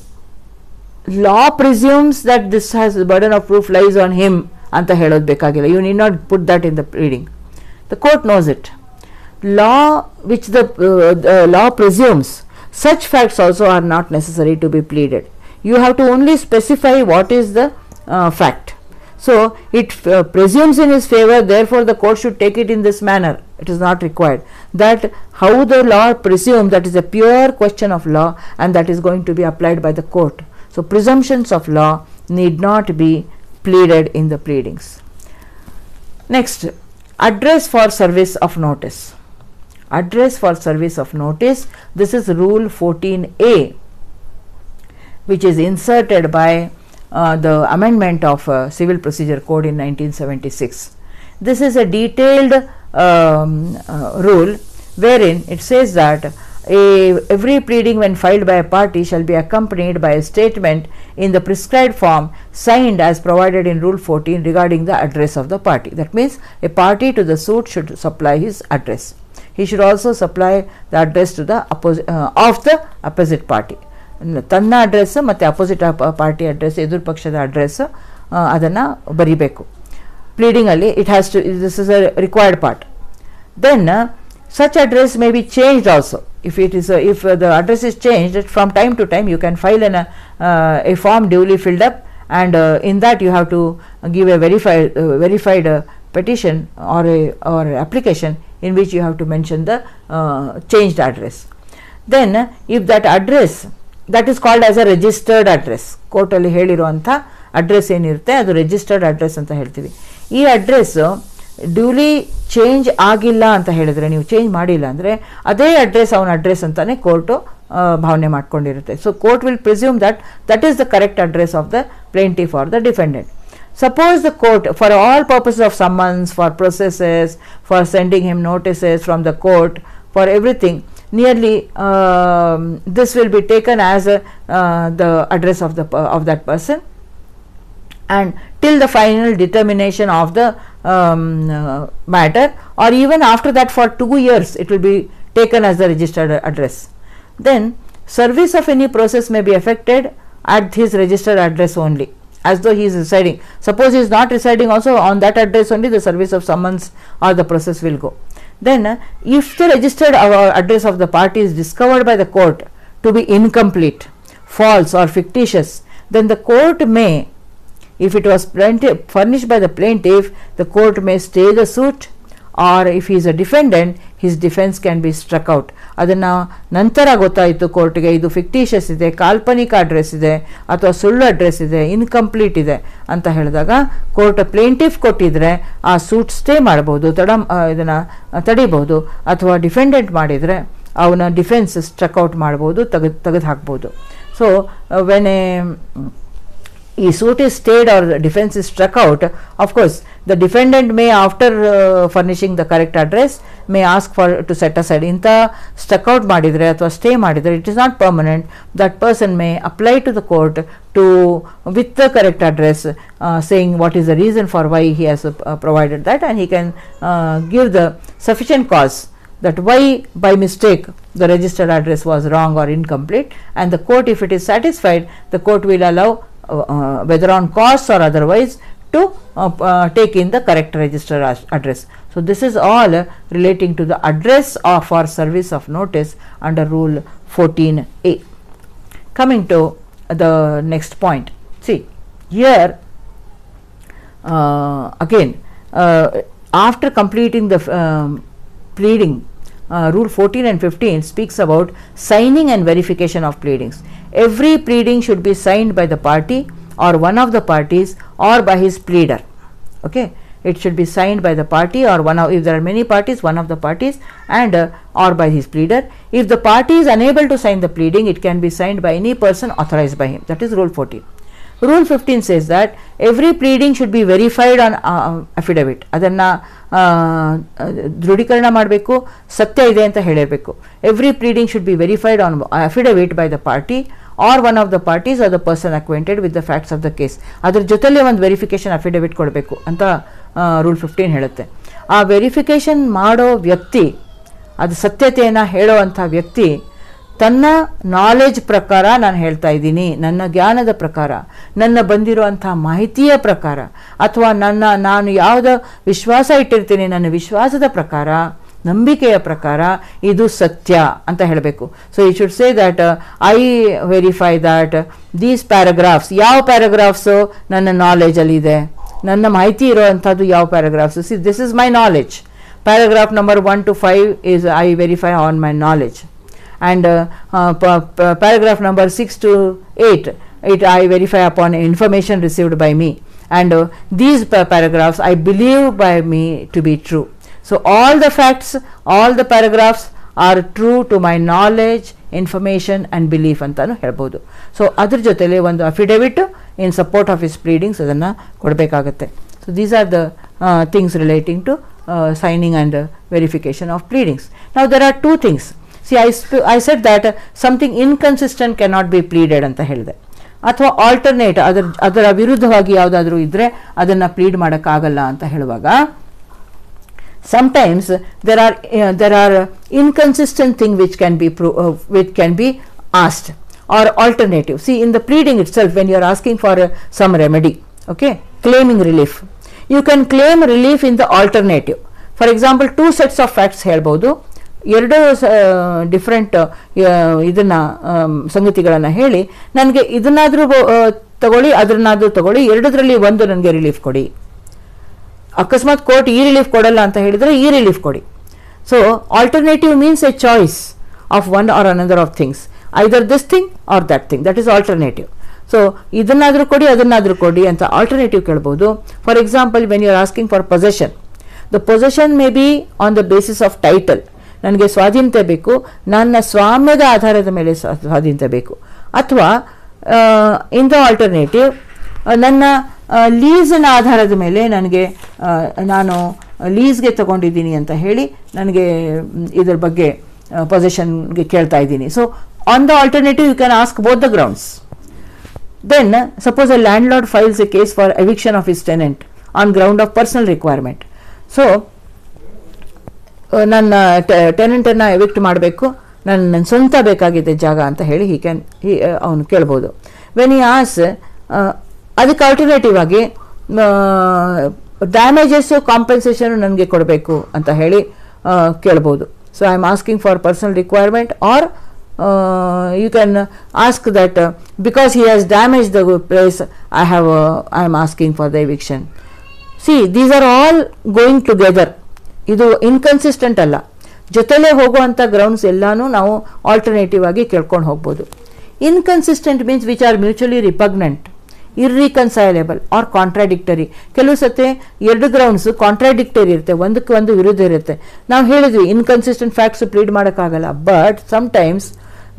law presumes that this has the burden of proof lies on him ಅಂತ ಹೇಳೋದು ಬೇಕಾಗಿಲ್ಲ you need not put that in the reading the court knows it law which the, uh, law presumes such facts also are not necessary to be pleaded. You have to only specify what is the uh, fact. So it uh, presumes in his favor therefore the court should take it in this manner. It is not required. That how the law presumes that is a pure question of law and that is going to be applied by the court. So presumptions of law need not be pleaded in the pleadings. Next address for service of notice address for service of notice. This is rule 14a which is inserted by uh, the amendment of uh, civil procedure code in 1976 this is a detailed um, uh, rule wherein it says that a, every pleading when filed by a party shall be accompanied by a statement in the prescribed form signed as provided in rule 14 regarding the address of the party. That means a party to the suit should supply his address he should also supply the address to the opposite uh, of the opposite party ತನ್ನ address ಮತ್ತು opposite party address ಎದುರು ಪಕ್ಷದ address ಅದನ್ನು ಬರಿಬೇಕು ಪ್ಲೀಡಿಂಗಲ್ಲಿ it has to this is a required part then such address may be changed also if it is uh, if uh, the address is changed from time to time you can file an, uh, a form duly filled up and in that you have to give a verified verified petition or a, or application in which you have to mention the changed address. Then, if that address, that is called as a registered address. ಕೋರ್ಟಲ್ಲಿ ಹೇಳಿರುವಂಥ address ಏನಿರುತ್ತೆ, ಅದು registered address ಅಂತ ಹೇಳ್ತೀವಿ. ಈ address duly change ಆಗಿಲ್ಲ ಅಂತ ಹೇಳಿದರೆ, ನೀವು ಚೇಂಜ್ ಮಾಡಿಲ್ಲ ಅಂದರೆ, ಅದೇ ಅಡ್ರೆಸ್ ಅವನ ಅಡ್ರೆಸ್ ಅಂತಲೇ ಕೋರ್ಟು ಭಾವನೆ ಮಾಡ್ಕೊಂಡಿರುತ್ತೆ. So court will presume that that is the correct address of the plaintiff or the defendant suppose the court for all purposes of summons for processes for sending him notices from the court for everything nearly um, this will be taken as a, uh, the address of the of that person. And till the final determination of the um, uh, matter or even after that for 2 years it will be taken as the registered address. Then service of any process may be effected at his registered address only as though he is residing. Suppose he is not residing also on that address only the service of summons or the process will go. Then if the registered uh, address of the party is discovered by the court to be incomplete false or fictitious then the court may if it was furnished by the plaintiff the court may stay the suit or if is a defendant his defence can be struck out ಅದನ್ನು ನಂತರ ಗೊತ್ತಾಯಿತು ಕೋರ್ಟ್ಗೆ, ಇದು fictitious ಇದೆ, ಕಾಲ್ಪನಿಕ address ಇದೆ, ಅಥವಾ ಸುಳ್ಳು ಅಡ್ರೆಸ್ ಇದೆ ಇನ್ಕಂಪ್ಲೀಟ್ ಇದೆ ಅಂತ ಹೇಳಿದಾಗ ಕೋರ್ಟ್ ಪ್ಲೇಂಟಿಫ್ ಕೊಟ್ಟಿದ್ರೆ ಆ ಸೂಟ್ ಸ್ಟೇ ಮಾಡ್ಬೋದು ತಡ ಇದನ್ನು ತಡಿಬೋದು ಅಥವಾ ಡಿಫೆಂಡೆಂಟ್ ಮಾಡಿದರೆ ಅವನ ಡಿಫೆನ್ಸ್ ಸ್ಟ್ರಕ್ಔಟ್ ಮಾಡ್ಬೋದು ತೆಗೆದು ತೆಗೆದು ಹಾಕ್ಬೋದು so when a ಈ suit is stayed or the defense is struck out, of course, the defendant may, after uh, furnishing the correct address, may ask for to set aside. ಇಂಥ stuck out ಮಾಡಿದರೆ ಅಥವಾ stay ಮಾಡಿದರೆ it is not permanent that person May apply to the court to with the correct address saying what is the reason for why he has provided that and he can give the sufficient cos that why by mistake the registered address was wrong or incomplete and the court if it is satisfied the court will allow uh, whether on costs or otherwise to uh, uh, take in the correct register address. So, this is all relating to the address of our service of notice under rule 14a. Coming to the next point, see here again after completing the um, pleading uh, rule 14 and 15 speaks about signing and verification of pleadings. Every pleading should be signed by the party or one of the parties or by his pleader. Okay. it should be signed by the party or one of if there are many parties one of the parties and uh, or by his pleader if the party is unable to sign the pleading it can be signed by any person authorized by him that is rule 14 rule 15 says that every pleading should be verified on affidavit ಅದನ್ನು ದೃಢೀಕರಣ ಮಾಡಬೇಕು, ಸತ್ಯ ಇದೆ ಅಂತ ಹೇಳಿರಬೇಕು every pleading should be verified on affidavit by the party or one of the parties or the person acquainted with the facts of the case ಅದ್ರ ಜೊತೆಲೇ ಒಂದು ವೆರಿಫಿಕೇಶನ್ ಅಫಿಡವಿಟ್ ಕೊಡಬೇಕು ಅಂತ ರೂಲ್ ಫಿಫ್ಟೀನ್ ಹೇಳುತ್ತೆ. ಆ ವೆರಿಫಿಕೇಶನ್ ಮಾಡೋ ವ್ಯಕ್ತಿ, ಅದು ಸತ್ಯತೆಯನ್ನು ಹೇಳೋವಂಥ ವ್ಯಕ್ತಿ ತನ್ನ ನಾಲೆಜ್ ಪ್ರಕಾರ ನಾನು ಹೇಳ್ತಾ ಇದ್ದೀನಿ. ನನ್ನ ಜ್ಞಾನದ ಪ್ರಕಾರ, ನನ್ನ ಬಂದಿರುವಂಥ ಮಾಹಿತಿಯ ಪ್ರಕಾರ, ಅಥವಾ ನನ್ನ, ನಾನು ಯಾವುದು ವಿಶ್ವಾಸ ಇಟ್ಟಿರ್ತೀನಿ, ನನ್ನ ವಿಶ್ವಾಸದ ಪ್ರಕಾರ, ನಂಬಿಕೆಯ ಪ್ರಕಾರ ಇದು ಸತ್ಯ ಅಂತ ಹೇಳಬೇಕು. So you should say that I verify that these paragraphs ಯಾವ ಪ್ಯಾರಾಗ್ರಾಫ್ಸು ನನ್ನ ನಾಲೆಜಲ್ಲಿ ಇದೆ? ನನ್ನ ಮಾಹಿತಿ ಇರುವಂಥದ್ದು ಯಾವ paragraphs see this is my knowledge paragraph number one to five is I verify on my knowledge and uh, uh, pa- pa- paragraph number 6 to 8 it i verify upon information received by me and uh, these pa- paragraphs i believe by me to be true so all the facts all the paragraphs are true to my knowledge information and belief ಅಂತಾನು ಹೇಳ್ಬೋದು so ಅದ್ರ ಜೊತೆಲಿ ಒಂದು affidavit in support of his pleadings ಅದನ್ನು ಕೊಡಬೇಕಾಗತ್ತೆ so these are the things relating to signing and verification of pleadings ನಾವು there are two things see I spa I said that something inconsistent cannot be pleaded ಅಂತ ಹೇಳಿದೆ ಅಥವಾ alternate ಅದರ ಅದರ ವಿರುದ್ಧವಾಗಿ ಯಾವುದಾದ್ರೂ ಇದ್ದರೆ ಅದನ್ನು ಪ್ಲೀಡ್ ಮಾಡೋಕ್ಕಾಗಲ್ಲ ಅಂತ ಹೇಳುವಾಗ sometimes there are uh, there are inconsistent thing which can be pro- uh, which can be asked or alternative see in the pleading itself when you are asking for uh, some remedy okay claiming relief you can claim relief in the alternative for example two sets of facts ಹೇಳ್ಬೋದು ಎರಡು different ಇದನ್ನ ಸಂಗತಿಗಳನ್ನು ಹೇಳಿ, ನನಗೆ ಇದನ್ನಾದರೂ ತಗೊಳ್ಳಿ ಅದನ್ನಾದರೂ ತಗೊಳ್ಳಿ ಎರಡರಲ್ಲಿ ಒಂದು ನನಗೆ ರಿಲೀಫ್ ಕೊಡಿ. ಅಕಸ್ಮಾತ್ ಕೋರ್ಟ್ ಈ ರಿಲೀಫ್ ಕೊಡಲ್ಲ ಅಂತ ಹೇಳಿದರೆ ಈ ರಿಲೀಫ್ ಕೊಡಿ. So alternative means a choice of one or another of things either this thing or that thing that is alternative so ಇದನ್ನಾದರೂ ಕೊಡಿ, ಅದನ್ನಾದರೂ ಕೊಡಿ ಅಂತ ಆಲ್ಟರ್ನೇಟಿವ್ ಕೇಳ್ಬೋದು. For example when you are asking for possession the possession may be on the basis of title ನನಗೆ ಸ್ವಾಧೀನತೆ ಬೇಕು, ನನ್ನ ಸ್ವಾಮ್ಯದ ಆಧಾರದ ಮೇಲೆ ಸ್ವಾಧೀನತೆ ಬೇಕು. ಅಥವಾ ದ ಆಲ್ಟರ್ನೇಟಿವ್ ನನ್ನ ಲೀಸ್ನ ಆಧಾರದ ಮೇಲೆ ನನಗೆ ನಾನು ಲೀಸ್ಗೆ ತಗೊಂಡಿದ್ದೀನಿ ಅಂತ ಹೇಳಿ ನನಗೆ ಇದರ ಬಗ್ಗೆ ಪೊಸಿಷನ್ಗೆ ಕೇಳ್ತಾ ಇದ್ದೀನಿ. So on the alternative you can ask both the grounds then suppose a landlord files a case for eviction of his tenant on ground of personal requirement so ನನ್ನ ಟೆನೆಂಟನ್ನು ಎವಿಕ್ಟ್ ಮಾಡಬೇಕು. ನನ್ನ ನನ್ನ ಸ್ವಂತ ಬೇಕಾಗಿದೆ ಜಾಗ ಅಂತ ಹೇಳಿ ಹಿ ಕ್ಯಾನ್ ಹಿ ಅವನು ಕೇಳ್ಬೋದು. ವೆನ್ ಈ ಆಸ್ ಅದಕ್ಕೆ ಆಲ್ಟರ್ನೇಟಿವ್ ಆಗಿ ಡ್ಯಾಮೇಜಸ್ಸು ಕಾಂಪನ್ಸೇಷನ್ ನನಗೆ ಕೊಡಬೇಕು ಅಂತ ಹೇಳಿ ಕೇಳ್ಬೋದು. So I am asking for personal requirement or you can ask that because he has damage the place I have I am asking for the eviction see these are all going together ಇದು inconsistent ಅಲ್ಲ. ಜೊತೆಲೇ ಹೋಗುವಂಥ grounds ಎಲ್ಲನೂ ನಾವು alternative ಆಗಿ ಕೇಳ್ಕೊಂಡು ಹೋಗ್ಬೋದು. Inconsistent means which are mutually repugnant irreconcilable or contradictory ಕೆಲವು ಸತಿ ಎರಡು ಗ್ರೌಂಡ್ಸ್ ಕಾಂಟ್ರಾಡಿಕ್ಟರಿ ಇರುತ್ತೆ ಒಂದಕ್ಕೆ ಒಂದು ವಿರುದ್ಧ ಇರುತ್ತೆ. ನಾವು ಹೇಳಿದ್ವಿ ಇನ್ಕನ್ಸಿಸ್ಟೆಂಟ್ ಫ್ಯಾಕ್ಟ್ಸ್ ಪ್ಲೀಡ್ ಮಾಡೋಕ್ಕಾಗಲ್ಲ but sometimes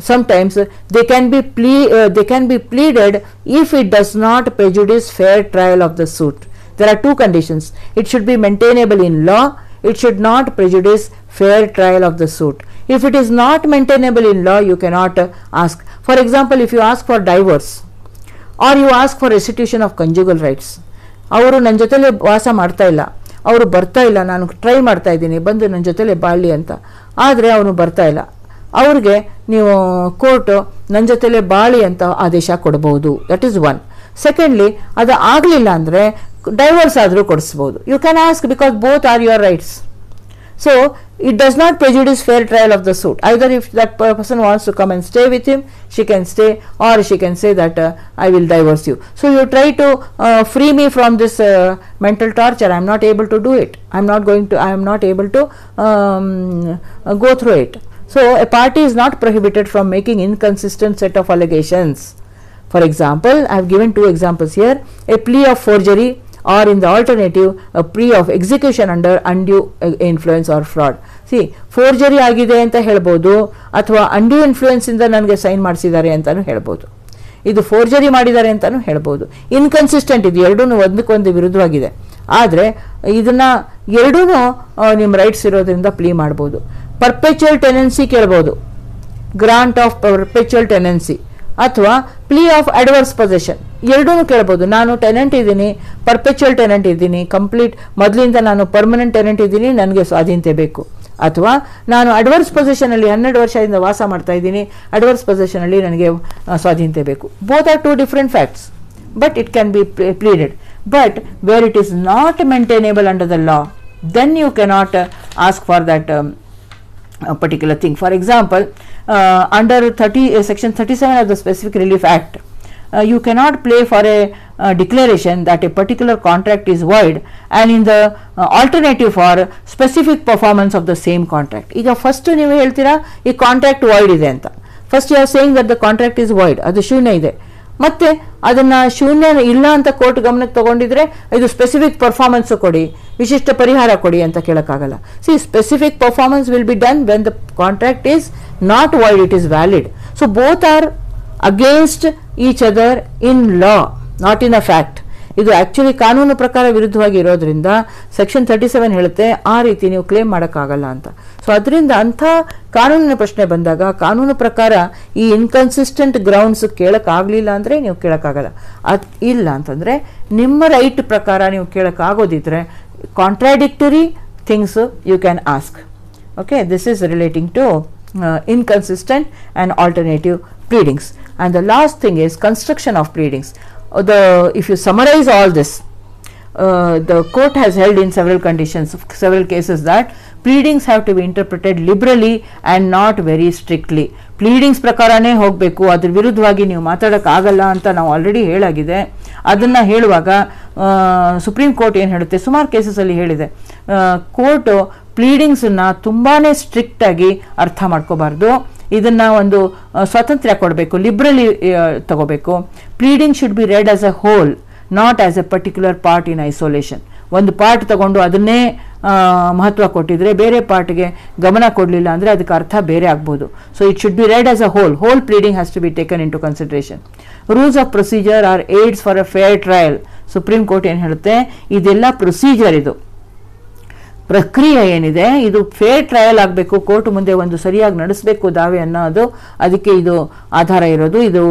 sometimes they can be plea uh, can be pleaded pleaded it does not not fair trial of the suit suit. Are two conditions it should should be in law it should not prejudice fair trial of the suit if it is not maintainable in law you cannot uh, ask for example if you ask for divorce or you ask for restitution of conjugal rights ಅವರು ನನ್ನ ಜೊತೆಲೆ ವಾಸ ಮಾಡ್ತಾ ಇಲ್ಲ ಅವರು ಬರ್ತಾ ಇಲ್ಲ ನಾನು try ಮಾಡ್ತಾ ಇದ್ದೀನಿ ಬಂದು ನನ್ನ ಜೊತೆಲೆ ಬಾಳಲಿ ಅಂತ ಆದರೆ ಅವನು ಬರ್ತಾ ಇಲ್ಲ ಅವ್ರಿಗೆ ನೀವು ಕೋರ್ಟು ನನ್ನ ಜೊತೆಲೆ ಬಾಳಿ ಅಂತ ಆದೇಶ ಕೊಡ್ಬೋದು ದಟ್ ಈಸ್ ಒನ್ ಸೆಕೆಂಡ್ಲಿ ಅದು ಆಗಲಿಲ್ಲ ಅಂದರೆ ಡೈವರ್ಸ್ ಆದರೂ ಕೊಡಿಸ್ಬೋದು you can ask because both are your rights so it does not prejudice fair trial of the suit. Either if that person wants to come and stay with him, she can stay, or she can say that uh, I will divorce you. So you try to uh, free me from this uh, mental torture. I am not able to do it. I am not going to. I am not able to um, go through it. So a party is not prohibited from making For example, I have given two examples here: a plea of forgery or in the alternative a plea of execution under undue uh, influence or fraud. See forgery ಆಗಿದೆ ಅಂತ ಹೇಳ್ಬೋದು ಅಥವಾ undue influence ಇಂದ ನನಗೆ sign ಮಾಡಿಸಿದ್ದಾರೆ ಅಂತಲೂ ಹೇಳ್ಬೋದು. ಇದು ಫೋರ್ಜರಿ ಮಾಡಿದ್ದಾರೆ ಅಂತಲೂ ಹೇಳ್ಬೋದು. ಇನ್ಕನ್ಸಿಸ್ಟೆಂಟ್ ಇದು ಎರಡೂ ಒಂದಕ್ಕೊಂದು ವಿರುದ್ಧವಾಗಿದೆ. ಆದರೆ ಇದನ್ನ ಎರಡೂ ನಿಮ್ಮ ರೈಟ್ಸ್ ಇರೋದ್ರಿಂದ ಪ್ಲೀ ಮಾಡ್ಬೋದು. ಪರ್ಪೆಚುವಲ್ ಟೆನೆನ್ಸಿ ಕೇಳ್ಬೋದು. ಗ್ರಾಂಟ್ ಆಫ್ ಪರ್ಪೆಚುವಲ್ ಟೆನೆನ್ಸಿ ಅಥವಾ ಪ್ಲೀ ಆಫ್ ಅಡ್ವರ್ಸ್ ಪೊಸಿಷನ್ ಎರಡೂ ಕೇಳ್ಬೋದು. ನಾನು ಟೆನೆಂಟ್ ಇದ್ದೀನಿ ಪರ್ಪೆಚುವಲ್ ಟೆನೆಂಟ್ ಇದ್ದೀನಿ ಕಂಪ್ಲೀಟ್ ಮೊದಲಿಂದ ನಾನು ಪರ್ಮನೆಂಟ್ ಟೆನೆಂಟ್ ಇದ್ದೀನಿ, ನನಗೆ ಸ್ವಾಧೀನತೆ ಬೇಕು. ಅಥವಾ ನಾನು ಅಡ್ವರ್ಸ್ ಪೊಸಿಷನಲ್ಲಿ ಹನ್ನೆರಡು ವರ್ಷದಿಂದ ವಾಸ ಮಾಡ್ತಾ ಇದ್ದೀನಿ ಅಡ್ವರ್ಸ್ ಪೊಸಿಷನಲ್ಲಿ ನನಗೆ ಸ್ವಾಧೀನತೆ ಬೇಕು. Both are two different facts but it can be pleaded but where it is not maintainable under the law then you cannot ask for ask particular thing for a particular thing. For example, uh, under 30 uh, section 37 of the Specific Relief Act, uh, you cannot play for a uh, declaration that a particular contract is void and in the uh, alternative for specific performance of the same contract. ಈಗ first ನೀವು ಹೇಳ್ತೀರಾ ಈ contract void ಇದೆ ಅಂತ first you are saying that the contract is void ಅದು ಶೂನ್ಯ ಇದೆ ಮತ್ತೆ ಅದನ್ನ ಶೂನ್ಯ ಇಲ್ಲ ಅಂತ ಕೋರ್ಟ್ ಗಮನಕ್ಕೆ ತಗೊಂಡಿದ್ರೆ ಇದು ಸ್ಪೆಸಿಫಿಕ್ ಪರ್ಫಾರ್ಮೆನ್ಸ್ ಕೊಡಿ, ವಿಶಿಷ್ಟ ಪರಿಹಾರ ಕೊಡಿ ಅಂತ ಕೇಳಕ್ಕಾಗಲ್ಲ. See specific performance will be done when the contract is not void it is valid so both are against each other in law not in a fact ಇದು ಆಕ್ಚುಲಿ ಕಾನೂನು ಪ್ರಕಾರ ವಿರುದ್ಧವಾಗಿ ಇರೋದ್ರಿಂದ ಸೆಕ್ಷನ್ ತರ್ಟಿ ಸೆವೆನ್ ಹೇಳುತ್ತೆ ಆ ರೀತಿ ನೀವು claim ಮಾಡೋಕ್ಕಾಗಲ್ಲ ಅಂತ. ಸೊ ಅದರಿಂದ ಅಂಥ ಕಾನೂನಿನ ಪ್ರಶ್ನೆ ಬಂದಾಗ ಕಾನೂನು ಪ್ರಕಾರ ಈ ಇನ್ಕನ್ಸಿಸ್ಟೆಂಟ್ ಗ್ರೌಂಡ್ಸ್ ಕೇಳೋಕ್ಕಾಗಲಿಲ್ಲ ಅಂದರೆ ನೀವು ಕೇಳೋಕ್ಕಾಗಲ್ಲ. ಅದು ಇಲ್ಲ ಅಂತಂದರೆ ನಿಮ್ಮ ರೈಟ್ ಪ್ರಕಾರ ನೀವು ಕೇಳೋಕ್ಕಾಗೋದಿದ್ರೆ contradictory things you can ask okay this is relating to inconsistent and alternative pleadings and the last thing thing construction pleadings. Uh, the if you summarize all this uh, the court has held in several conditions several cases that pleadings have to be interpreted liberally and not very strictly pleadings ಪ್ರಕಾರನೇ ಹೋಗಬೇಕು ಅದ್ರ ವಿರುದ್ಧವಾಗಿ ನೀವು ಮಾತಾಡೋಕ್ಕಾಗಲ್ಲ ಅಂತ ನಾವು already ಹೇಳಾಗಿದೆ ಅದನ್ನು ಹೇಳುವಾಗ supreme Court ಏನು ಹೇಳುತ್ತೆ ಸುಮಾರು ಕೇಸಸಲ್ಲಿ ಹೇಳಿದೆ ಕೋರ್ಟು ಪ್ಲೀಡಿಂಗ್ಸನ್ನು ತುಂಬಾ ಸ್ಟ್ರಿಕ್ಟಾಗಿ ಅರ್ಥ ಮಾಡ್ಕೋಬಾರ್ದು. ಇದನ್ನು ಒಂದು ಸ್ವಾತಂತ್ರ್ಯ ಕೊಡಬೇಕು ಲಿಬ್ರಲಿ ತಗೋಬೇಕು. Pleading should be read as a whole not as a particular part in isolation ಒಂದು ಪಾರ್ಟ್ ತಗೊಂಡು ಅದನ್ನೇ ಮಹತ್ವ ಕೊಟ್ಟಿದ್ರೆ ಬೇರೆ ಪಾರ್ಟ್ಗೆ ಗಮನ ಕೊಡಲಿಲ್ಲ ಅಂದರೆ ಅದಕ್ಕೆ ಅರ್ಥ ಬೇರೆ ಆಗ್ಬೋದು. So it should be read as a whole whole pleading has to be taken into consideration rules of procedure are aids for a fair trial Supreme Court ಏನು ಹೇಳುತ್ತೆ? ಇದೆಲ್ಲ ಪ್ರೊಸೀಜರ್ ಇದು. ಪ್ರಕ್ರಿಯೆ ಏನಿದೆ, ಇದು ಫೇರ್ ಟ್ರಯಲ್ ಆಗಬೇಕು ಕೋರ್ಟ್ ಮುಂದೆ ಒಂದು ಸರಿಯಾಗಿ ನಡೆಸಬೇಕು ದಾವೆ ಅನ್ನೋದು, ಅದಕ್ಕೆ ಇದು ಆಧಾರ ಇರೋದು, ಇದು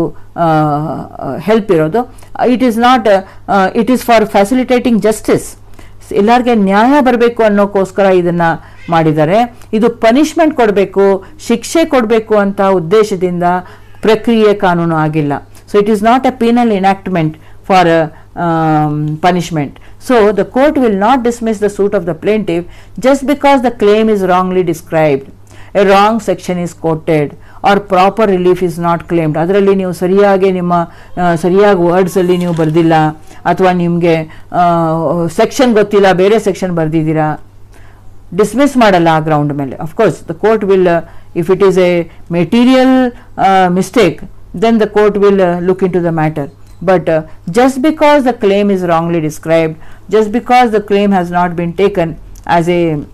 ಹೆಲ್ಪ್ ಇರೋದು. It is not it is for facilitating justice ಎಲ್ಲರಿಗೆ ನ್ಯಾಯ ಬರಬೇಕು ಅನ್ನೋಕ್ಕೋಸ್ಕರ ಇದನ್ನು ಮಾಡಿದ್ದಾರೆ. ಇದು ಪನಿಷ್ಮೆಂಟ್ ಕೊಡಬೇಕು, ಶಿಕ್ಷೆ ಕೊಡಬೇಕು ಅಂತ ಉದ್ದೇಶದಿಂದ ಪ್ರಕ್ರಿಯೆ ಕಾನೂನು ಆಗಿಲ್ಲ. So it is not a penal enactment for um, punishment. So, the court will not dismiss the suit of the plaintiff just because the claim is wrongly described. A wrong section is quoted or proper relief is not claimed. ಅದರಲ್ಲಿ ನೀವು ಸರಿಯಾಗಿ ನಿಮ್ಮ ಆ, ಸರಿಯಾಗಿ ವರ್ಡ್ಸಲ್ಲಿ ನೀವು ಬರೆದಿಲ್ಲ ಅಥವಾ ನಿಮಗೆ ಸೆಕ್ಷನ್ ಗೊತ್ತಿಲ್ಲ ಬೇರೆ ಸೆಕ್ಷನ್ ಬರೆದಿದ್ದೀರಾ ಡಿಸ್ಮಿಸ್ ಮಾಡಲ್ಲ ಆ ಗ್ರೌಂಡ್ ಮೇಲೆ of course the court will if it is a material mistake then the court will look into the matter but uh, just because the claim is wrongly described just because the claim has not been taken as a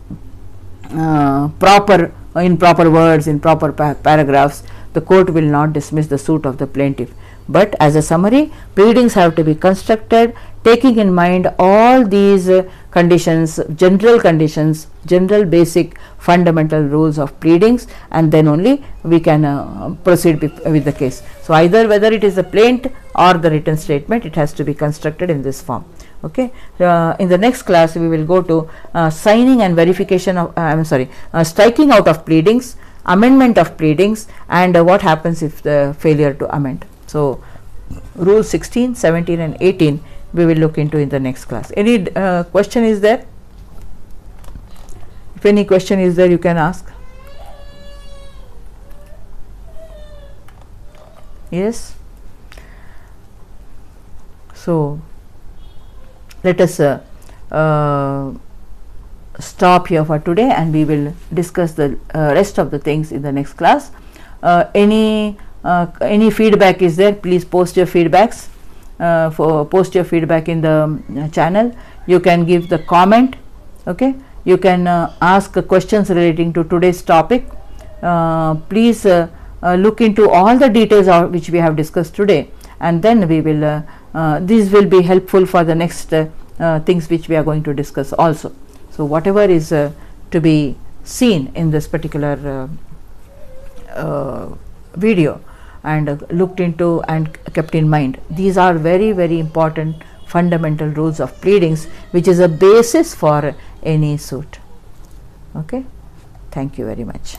uh, proper in proper words in proper pa- paragraphs the court will not dismiss the suit of the plaintiff but as a summary pleadings have to be constructed taking in mind all these uh, conditions general conditions general basic fundamental rules of pleadings and then only we can uh, proceed with, the case. So either whether it is a plaint or the written statement it has to be constructed in this form. Okay? Uh, in the next class we will go to uh, signing and verification of uh, i'm sorry uh, striking out of pleadings amendment of pleadings and what happens if the failure to amend so rules 16 17 and 18 we will look into in the next class. Any uh, question is there? If any question is there you can ask. Yes? So let us uh, uh, stop here for today and we will discuss the uh, rest of the things in the next class. Uh, any any feedback is there please post your feedbacks uh, for post your feedback in the um, channel. You can give the comment okay? You can uh, ask questions relating to today's topic. Uh, please uh, uh, look into all the details which we have discussed today and then we will uh, uh, these will be helpful for the next uh, uh, things which we are going to discuss also. So whatever is uh, to be seen in this particular uh, uh, video and uh, looked into and kept in mind. These are very very important fundamental rules of pleadings which is a basis for any suit. Okay? Thank you very much